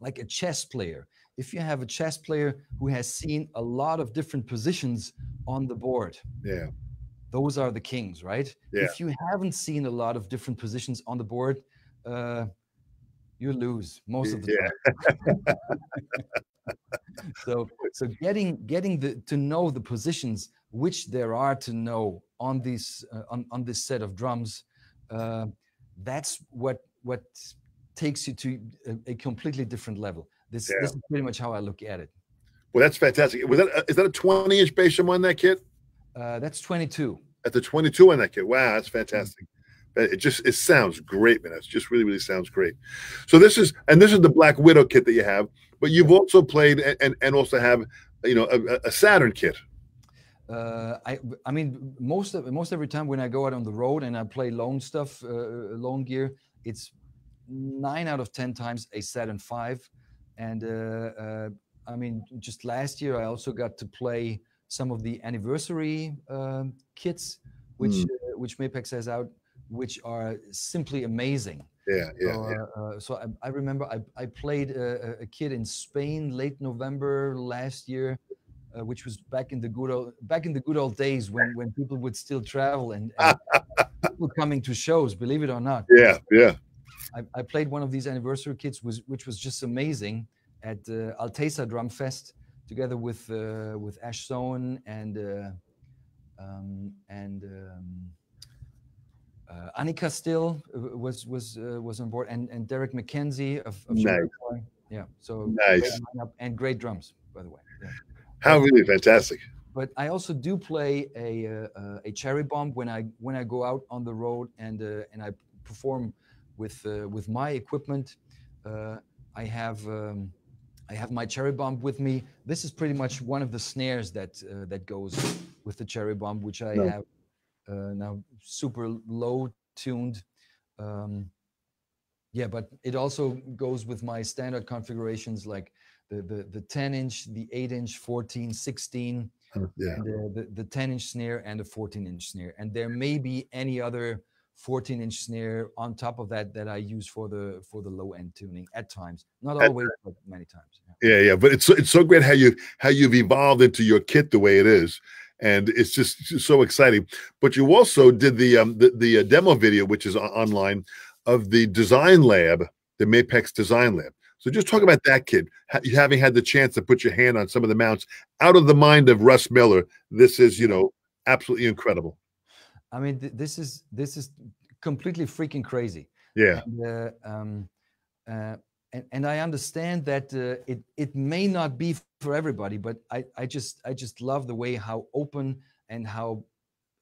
Speaker 2: like a chess player. If you have a chess player who has seen a lot of different positions on the board,
Speaker 1: yeah,
Speaker 2: those are the kings, right?
Speaker 1: Yeah.
Speaker 2: If you haven't seen a lot of different positions on the board, uh, you lose most of the yeah. time. so so getting getting the to know the positions which there are to know on this uh, on, on this set of drums uh, that's what what takes you to a, a completely different level this, yeah. this is pretty much how i look at it
Speaker 1: well that's fantastic was that a, is that a 20 inch bass on that kit
Speaker 2: uh, that's 22
Speaker 1: at the 22 on that kit wow that's fantastic it just it sounds great, man. It just really, really sounds great. So this is and this is the Black Widow kit that you have, but you've also played and and also have you know a, a Saturn kit.
Speaker 2: Uh, I I mean most of most every time when I go out on the road and I play loan stuff, uh, loan gear, it's nine out of ten times a Saturn Five, and uh, uh I mean just last year I also got to play some of the anniversary um, kits, which mm. which Mapex has out which are simply amazing.
Speaker 1: Yeah, yeah.
Speaker 2: So,
Speaker 1: yeah.
Speaker 2: Uh, uh, so I, I, remember I, I played a, a, kid in Spain late November last year, uh, which was back in the good old back in the good old days when when people would still travel and, and people coming to shows. Believe it or not.
Speaker 1: Yeah, yeah.
Speaker 2: I, I played one of these anniversary kits, was which was just amazing at uh, Alteza Drum Fest together with uh, with Ash Soan and uh, um, and. Um, uh, Annika still uh, was was uh, was on board, and and Derrick McKenzie of, of
Speaker 1: nice.
Speaker 2: yeah. So
Speaker 1: nice
Speaker 2: and great drums, by the way. Yeah.
Speaker 1: How really fantastic!
Speaker 2: But I also do play a uh, a cherry bomb when I when I go out on the road and uh, and I perform with uh, with my equipment. I have. Um, I have my cherry bomb with me. This is pretty much one of the snares that that goes with the cherry bomb, which I no. have uh, now super low tuned. Um, yeah, but it also goes with my standard configurations like the the, the 10 inch, the 8 inch, 14, 16,
Speaker 1: yeah.
Speaker 2: the, the 10 inch snare and the 14 inch snare. And there may be any other 14 inch snare on top of that that I use for the for the low end tuning at times, not always, but many times.
Speaker 1: Yeah. yeah, yeah. But it's it's so great how you how you've evolved into your kit the way it is and it's just so exciting. But you also did the um, the, the uh, demo video, which is online, of the design lab, the Mapex Design Lab. So just talk about that kid, you having had the chance to put your hand on some of the mounts out of the mind of Russ Miller. This is, you know, absolutely incredible.
Speaker 2: I mean, th- this is this is completely freaking crazy.
Speaker 1: Yeah.
Speaker 2: And, uh, um, uh, and, and I understand that uh, it it may not be for everybody, but I, I just I just love the way how open and how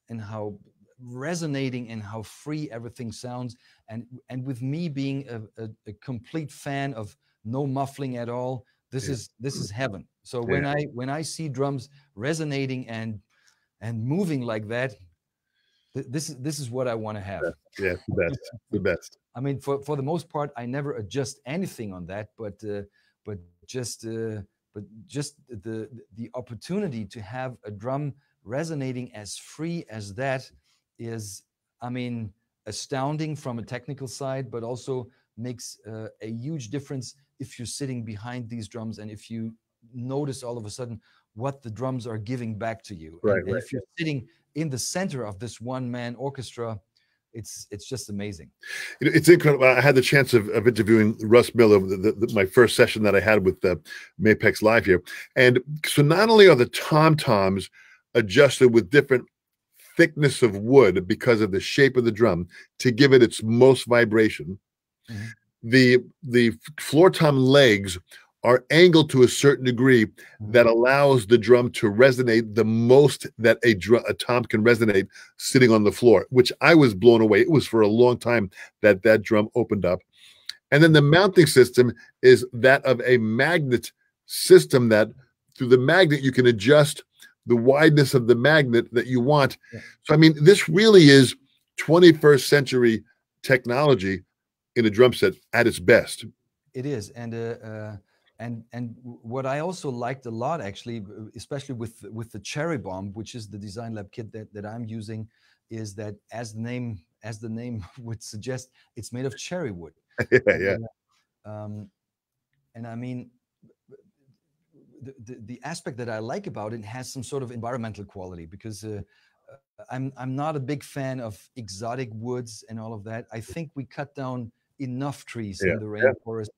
Speaker 2: and how resonating and how free everything sounds. And and with me being a, a, a complete fan of no muffling at all, this yeah. is this is heaven. So yeah. when I when I see drums resonating and and moving like that, this is this is what I want to have.
Speaker 1: Yeah, the best, the best.
Speaker 2: I mean, for for the most part, I never adjust anything on that, but uh, but just uh, but just the the opportunity to have a drum resonating as free as that is, I mean, astounding from a technical side, but also makes uh, a huge difference if you're sitting behind these drums and if you notice all of a sudden what the drums are giving back to you.
Speaker 1: Right,
Speaker 2: and,
Speaker 1: right.
Speaker 2: if you're sitting in the center of this one man orchestra, it's it's just amazing.
Speaker 1: It's incredible. I had the chance of, of interviewing Russ Miller, the, the, my first session that I had with uh, Mapex Live here, and so not only are the tom toms adjusted with different thickness of wood because of the shape of the drum to give it its most vibration. Mm-hmm. The the floor tom legs are angled to a certain degree that mm-hmm. allows the drum to resonate the most that a, drum, a tom can resonate sitting on the floor, which I was blown away. It was for a long time that that drum opened up. And then the mounting system is that of a magnet system that through the magnet you can adjust the wideness of the magnet that you want. Yeah. So, I mean, this really is 21st century technology in a drum set at its best.
Speaker 2: It is. And, uh, uh and and what I also liked a lot, actually, especially with with the Cherry Bomb, which is the Design Lab kit that, that I'm using, is that as the name as the name would suggest, it's made of cherry wood.
Speaker 1: yeah, yeah. And,
Speaker 2: um, and I mean, the, the, the aspect that I like about it has some sort of environmental quality because uh, I'm I'm not a big fan of exotic woods and all of that. I think we cut down enough trees yeah, in the rainforest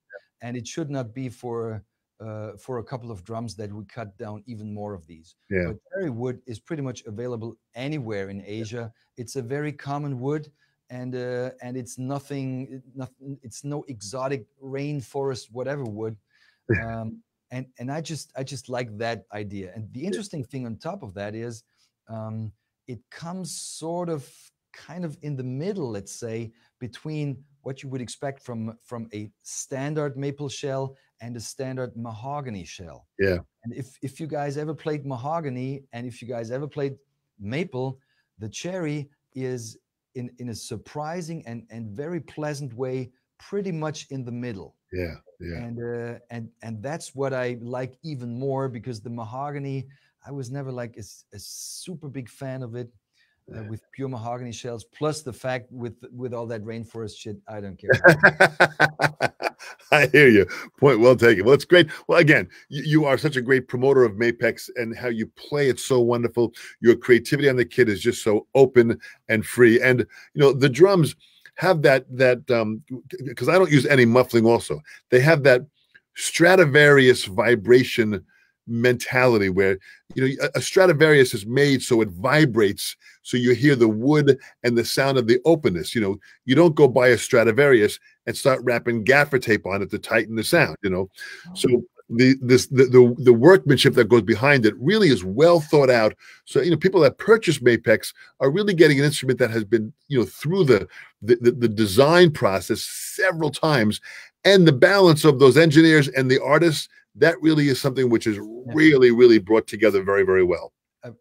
Speaker 2: and it should not be for uh, for a couple of drums that we cut down even more of these.
Speaker 1: Yeah. But
Speaker 2: cherry wood is pretty much available anywhere in Asia. It's a very common wood, and uh, and it's nothing, nothing. It's no exotic rainforest whatever wood. Um, and and I just I just like that idea. And the interesting thing on top of that is, um, it comes sort of kind of in the middle, let's say, between what you would expect from from a standard maple shell and a standard mahogany shell.
Speaker 1: Yeah.
Speaker 2: And if if you guys ever played mahogany and if you guys ever played maple, the cherry is in in a surprising and and very pleasant way pretty much in the middle.
Speaker 1: Yeah. Yeah.
Speaker 2: And uh, and and that's what I like even more because the mahogany I was never like a, a super big fan of it uh, with pure mahogany shells, plus the fact with with all that rainforest shit, I don't care.
Speaker 1: I hear you. Point well taken. Well, it's great. Well, again, you, you, are such a great promoter of Mapex and how you play it so wonderful. Your creativity on the kit is just so open and free. And you know the drums have that that um because I don't use any muffling. Also, they have that Stradivarius vibration mentality where you know a, Stradivarius is made so it vibrates so you hear the wood and the sound of the openness you know. You don't go buy a Stradivarius and start wrapping gaffer tape on it to tighten the sound you know. Oh. So oh. the this the, the the workmanship that goes behind it really is well thought out. So you know people that purchase Mapex are really getting an instrument that has been you know through the the, the, the design process several times. And the balance of those engineers and the artists that really is something which is really really brought together very very well.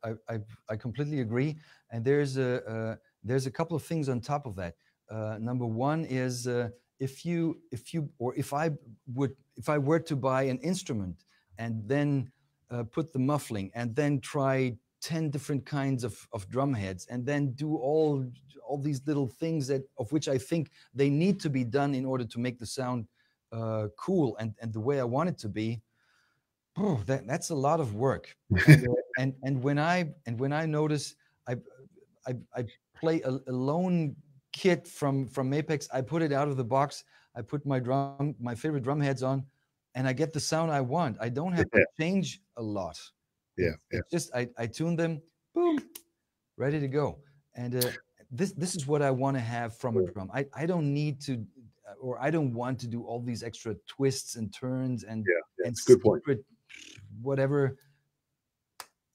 Speaker 2: I i, I completely agree. And there's a uh, there's a couple of things on top of that. Uh, number one is uh, if you if you or if i would if i were to buy an instrument and then uh, put the muffling and then try 10 different kinds of, of drum heads and then do all all these little things that of which i think they need to be done in order to make the sound uh, cool and, and the way I want it to be, oh, that, that's a lot of work. and, uh, and, and when I and when I notice I I, I play a, a loan kit from from Mapex, I put it out of the box. I put my drum my favorite drum heads on, and I get the sound I want. I don't have yeah. to change a lot.
Speaker 1: Yeah, yeah.
Speaker 2: Just I, I tune them, boom, ready to go. And uh, this this is what I want to have from a drum. I, I don't need to or I don't want to do all these extra twists and turns and
Speaker 1: yeah, yeah
Speaker 2: and
Speaker 1: good point.
Speaker 2: Whatever.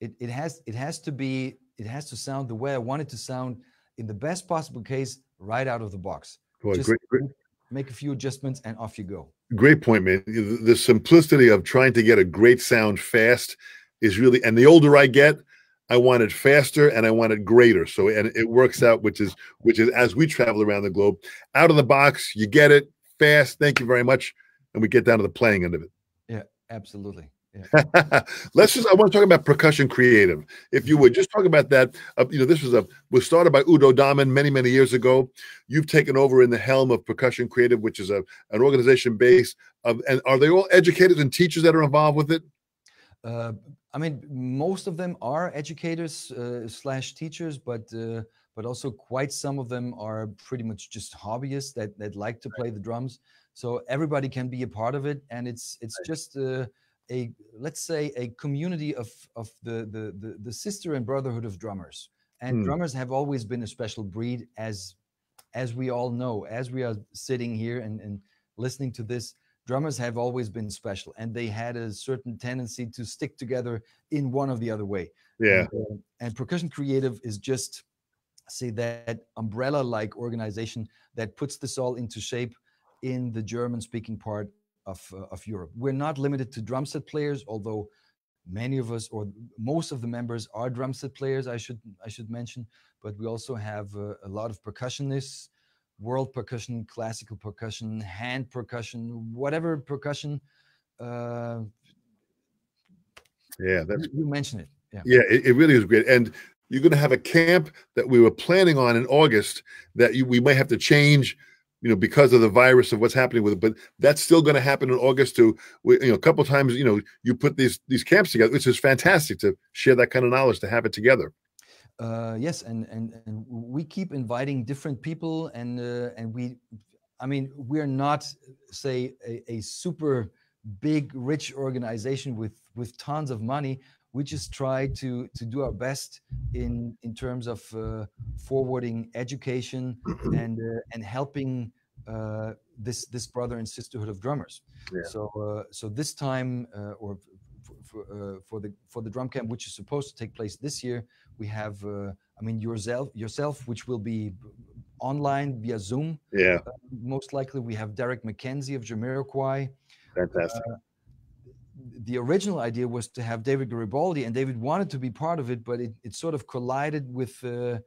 Speaker 2: It it has it has to be it has to sound the way I want it to sound in the best possible case right out of the box.
Speaker 1: Boy, Just great, great.
Speaker 2: Make a few adjustments and off you go.
Speaker 1: Great point, man. The simplicity of trying to get a great sound fast is really, and the older I get, I want it faster and I want it greater. So and it works out, which is which is as we travel around the globe, out of the box, you get it fast. Thank you very much, and we get down to the playing end of it.
Speaker 2: Yeah, absolutely.
Speaker 1: Yeah. Let's just. I want to talk about percussion creative, if you would. Just talk about that. Uh, you know, this was a was started by Udo Dahmen many many years ago. You've taken over in the helm of percussion creative, which is a an organization based. Of, and are they all educators and teachers that are involved with it?
Speaker 2: Uh, I mean, most of them are educators uh, slash teachers, but uh, but also quite some of them are pretty much just hobbyists that that like to play the drums. So everybody can be a part of it, and it's it's just uh, a let's say a community of of the, the the the sister and brotherhood of drummers. And
Speaker 1: Hmm.
Speaker 2: drummers have always been a special breed, as as we all know, as we are sitting here and, and listening to this. Drummers have always been special, and they had a certain tendency to stick together in one or the other way.
Speaker 1: Yeah.
Speaker 2: And, uh, and Percussion Creative is just say that umbrella-like organization that puts this all into shape in the German-speaking part of uh, of Europe. We're not limited to drum set players, although many of us or most of the members are drum set players. I should I should mention, but we also have uh, a lot of percussionists, world percussion, classical percussion, hand percussion, whatever percussion. Uh,
Speaker 1: Yeah. That's
Speaker 2: you, you mention it. Yeah.
Speaker 1: Yeah, it, it really is great. And you're going to have a camp that we were planning on in August that you, we might have to change, you know, because of the virus of what's happening with it. But that's still going to happen in August too. You know, a couple times, you know, you put these these camps together, which is fantastic to share that kind of knowledge to have it together.
Speaker 2: Uh, yes, and, and and we keep inviting different people, and uh, and we, I mean, we're not say a, a super big rich organization with with tons of money. We just try to to do our best in in terms of uh, forwarding education and uh, and helping uh, this this brother and sisterhood of drummers.
Speaker 1: Yeah.
Speaker 2: So uh, so this time uh, or for for, uh, for the for the drum camp, which is supposed to take place this year, we have uh, I mean yourself yourself, which will be online via Zoom.
Speaker 1: Yeah,
Speaker 2: Most likely, we have Derrick McKenzie of Jamiroquai
Speaker 1: fantastic.
Speaker 2: The original idea was to have David Garibaldi, and David wanted to be part of it, but it, it sort of collided with uh,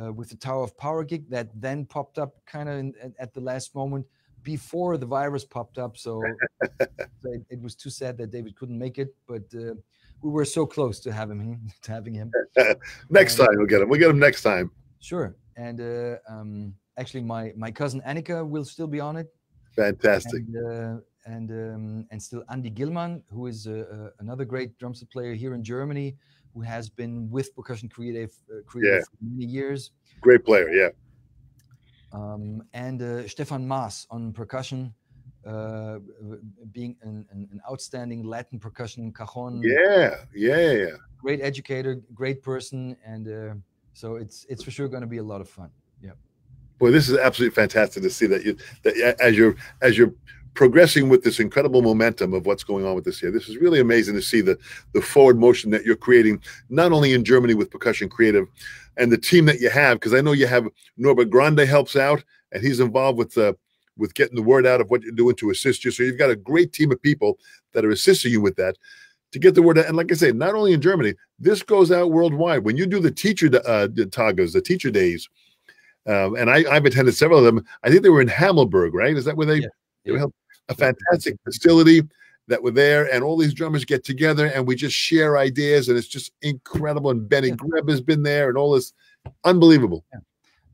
Speaker 2: uh, with the Tower of Power gig that then popped up kind of at the last moment before the virus popped up. So, so it, it was too sad that David couldn't make it, but uh, we were so close to having him. To having him,
Speaker 1: next
Speaker 2: um,
Speaker 1: time we'll get him. We'll get him next time.
Speaker 2: sure. And uh, um, actually, my my cousin Annika will still be on it.
Speaker 1: Fantastic.
Speaker 2: and uh, and um, and still Andy Gilman, who is uh, uh, another great drum set player here in Germany, who has been with Percussion Creative, uh, Creative
Speaker 1: Yeah.
Speaker 2: for many years,
Speaker 1: Great player. Yeah.
Speaker 2: um, and uh, Stefan Maas on percussion, uh, being an, an, an outstanding Latin percussion cajon,
Speaker 1: Yeah. Yeah. Yeah.
Speaker 2: great educator, great person, and uh, so it's it's for sure going to be a lot of fun. Yeah.
Speaker 1: Boy, this is absolutely fantastic to see that you that as you're as you're progressing with this incredible momentum of what's going on with this year. This is really amazing to see the the forward motion that you're creating, not only in Germany with Percussion Creative, and the team that you have, because I know you have Norbert Grande helps out, and he's involved with uh, with getting the word out of what you're doing to assist you. So you've got a great team of people that are assisting you with that to get the word out. And like I say, not only in Germany, this goes out worldwide. When you do the teacher uh, the tagas, the teacher days, um, and I, I've attended several of them. I think they were in Hammelburg, right? Is that where they?
Speaker 2: Yeah,
Speaker 1: they were held? A fantastic facility that were there, and all these drummers get together, and we just share ideas, and it's just incredible. And Benny
Speaker 2: Yeah.
Speaker 1: Greb has been there, and all this, unbelievable.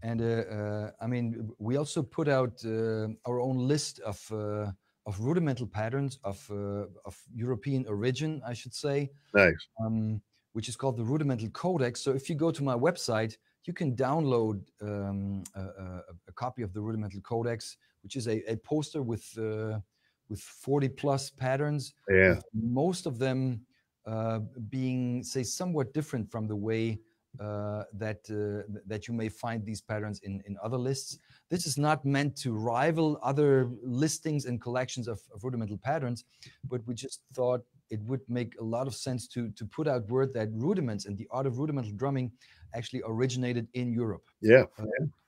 Speaker 2: And uh, uh, I mean, we also put out uh, our own list of uh, of rudimental patterns of uh, of European origin, I should say,
Speaker 1: Nice.
Speaker 2: um, which is called the Rudimental Codex. So if you go to my website, you can download um, a, a, a copy of the Rudimental Codex, which is a, a poster with uh, with 40 plus patterns
Speaker 1: Yeah.
Speaker 2: most of them uh, being say somewhat different from the way uh, that uh, that you may find these patterns in in other lists this is not meant to rival other listings and collections of, of rudimental patterns but we just thought it would make a lot of sense to to put out word that rudiments and the art of rudimental drumming actually originated in europe
Speaker 1: Yeah.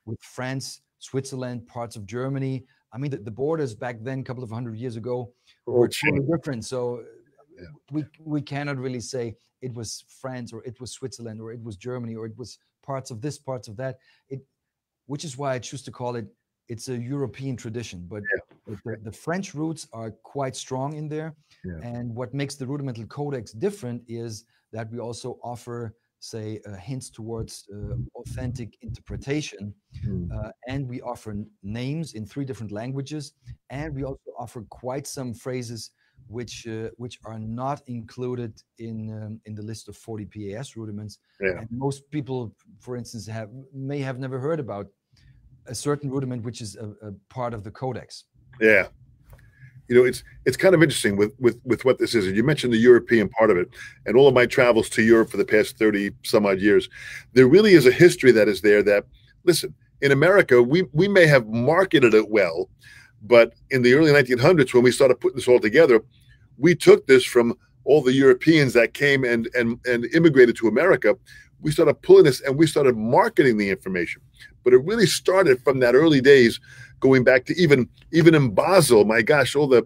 Speaker 2: with France, Switzerland, parts of Germany. I mean, the, the borders back then, a couple of hundred years ago, were totally different. So uh,
Speaker 1: Yeah.
Speaker 2: we we cannot really say it was France or it was Switzerland or it was Germany or it was parts of this, parts of that. It, which is why I choose to call it. It's a European tradition, but but the, the French roots are quite strong in there.
Speaker 1: Yeah.
Speaker 2: And what makes the rudimental codex different is that we also offer, say, uh, hints towards uh, authentic interpretation
Speaker 1: Mm.
Speaker 2: uh, and we offer names in three different languages and we also offer quite some phrases which uh, which are not included in um, in the list of 40 PAS rudiments
Speaker 1: Yeah.
Speaker 2: and most people for instance have may have never heard about a certain rudiment which is a, a part of the codex
Speaker 1: Yeah. You know, it's it's kind of interesting with with with what this is. And you mentioned the European part of it, and all of my travels to Europe for the past thirty some odd years. There really is a history that is there. That listen, in America, we we may have marketed it well, but in the early 1900s, when we started putting this all together, we took this from all the Europeans that came and and and immigrated to America. We started pulling this and we started marketing the information. But it really started from that early days going back to even even in Basel. My gosh, all the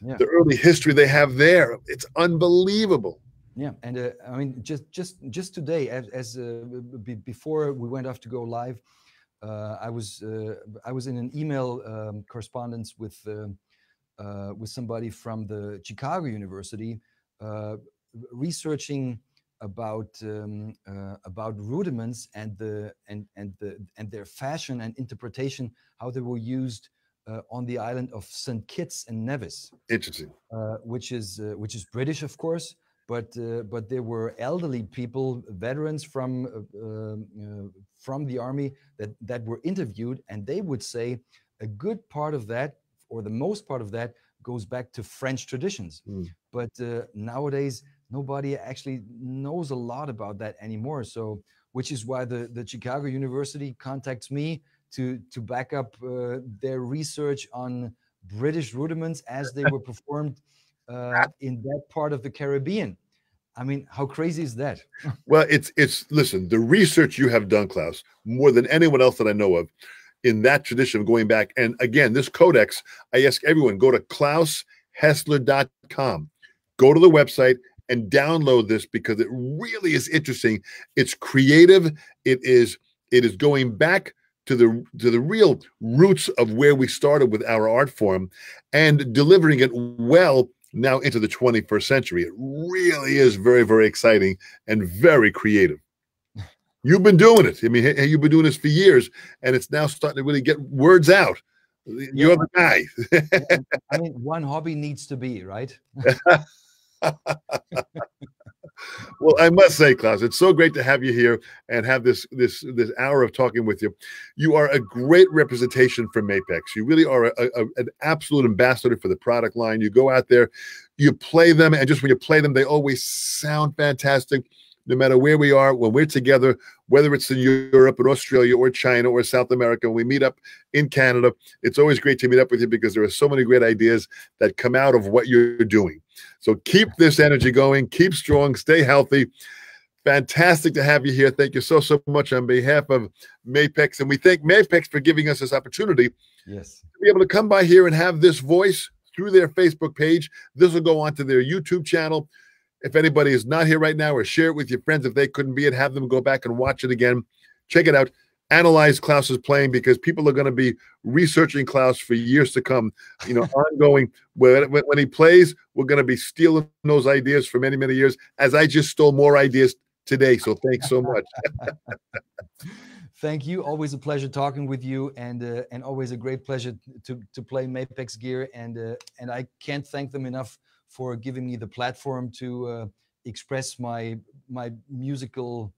Speaker 1: yeah. the early history they have there. It's unbelievable.
Speaker 2: Yeah, and uh, I mean, just just just today, as, as uh, before we went off to go live, uh, I was uh, I was in an email um, correspondence with uh, uh, with somebody from the Chicago University, researching about um, uh, about rudiments and the and and the and their fashion and interpretation how they were used uh, on the island of St. Kitts and Nevis.
Speaker 1: Interesting.
Speaker 2: Uh, which is uh, which is British, of course, but uh, but there were elderly people, veterans from uh, um, from the army that that were interviewed, and they would say a good part of that, or the most part of that, goes back to French traditions. Mm. But nowadays nobody actually knows a lot about that anymore. So, which is why the, the Chicago University contacts me to to back up uh, their research on British rudiments as they were performed uh, in that part of the Caribbean. I mean, how crazy is that?
Speaker 1: well, it's it's listen, the research you have done, Claus, more than anyone else that I know of, in that tradition of going back. And again, this codex, I ask everyone, go to claushessler.com. Go to the website and download this because it really is interesting. It's creative. It is it is going back to the to the real roots of where we started with our art form and delivering it well now into the 21st century. It really is very very exciting and very creative. You've been doing it. I mean, you've been doing this for years, and it's now starting to really get words out. You're yeah. the
Speaker 2: guy. I mean, one hobby needs to be right.
Speaker 1: well, I must say, Claus, it's so great to have you here and have this this this hour of talking with you. You are a great representation for Mapex. You really are a, a, an absolute ambassador for the product line. You go out there, you play them, and just when you play them, they always sound fantastic. No matter where we are, when we're together, whether it's in Europe or Australia or China or South America, when we meet up in Canada, it's always great to meet up with you because there are so many great ideas that come out of what you're doing. So keep this energy going, keep strong, stay healthy. Fantastic to have you here. Thank you so, so much on behalf of Mapex. And we thank Mapex for giving us this opportunity
Speaker 2: yes.
Speaker 1: to be able to come by here and have this voice through their Facebook page. This will go on to their YouTube channel. If anybody is not here right now, or share it with your friends if they couldn't be it, have them go back and watch it again. Check it out analyze Claus's playing because people are going to be researching Claus for years to come. You know, ongoing. When, when he plays, we're going to be stealing those ideas for many, many years. As I just stole more ideas today. So thanks so much.
Speaker 2: Thank you. Always a pleasure talking with you, and uh, and always a great pleasure to to play Mapex gear. And uh, and I can't thank them enough for giving me the platform to uh, express my my musical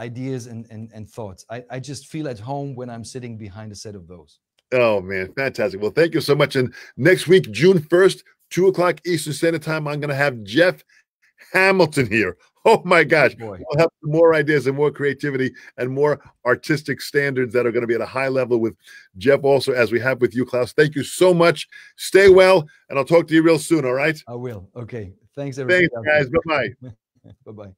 Speaker 2: ideas and, and, and thoughts. I, I just feel at home when I'm sitting behind a set of those.
Speaker 1: Oh man, fantastic. Well, thank you so much. And next week, June 1st, 2 o'clock Eastern Standard Time, I'm gonna have Jeff Hamilton here. Oh my gosh, oh we'll have more ideas and more creativity and more artistic standards that are going to be at a high level with Jeff, also as we have with you, Claus. Thank you so much. Stay well, and I'll talk to you real soon. All right.
Speaker 2: I will. Okay. Thanks, everybody.
Speaker 1: Thanks, guys. Bye bye.
Speaker 2: bye bye.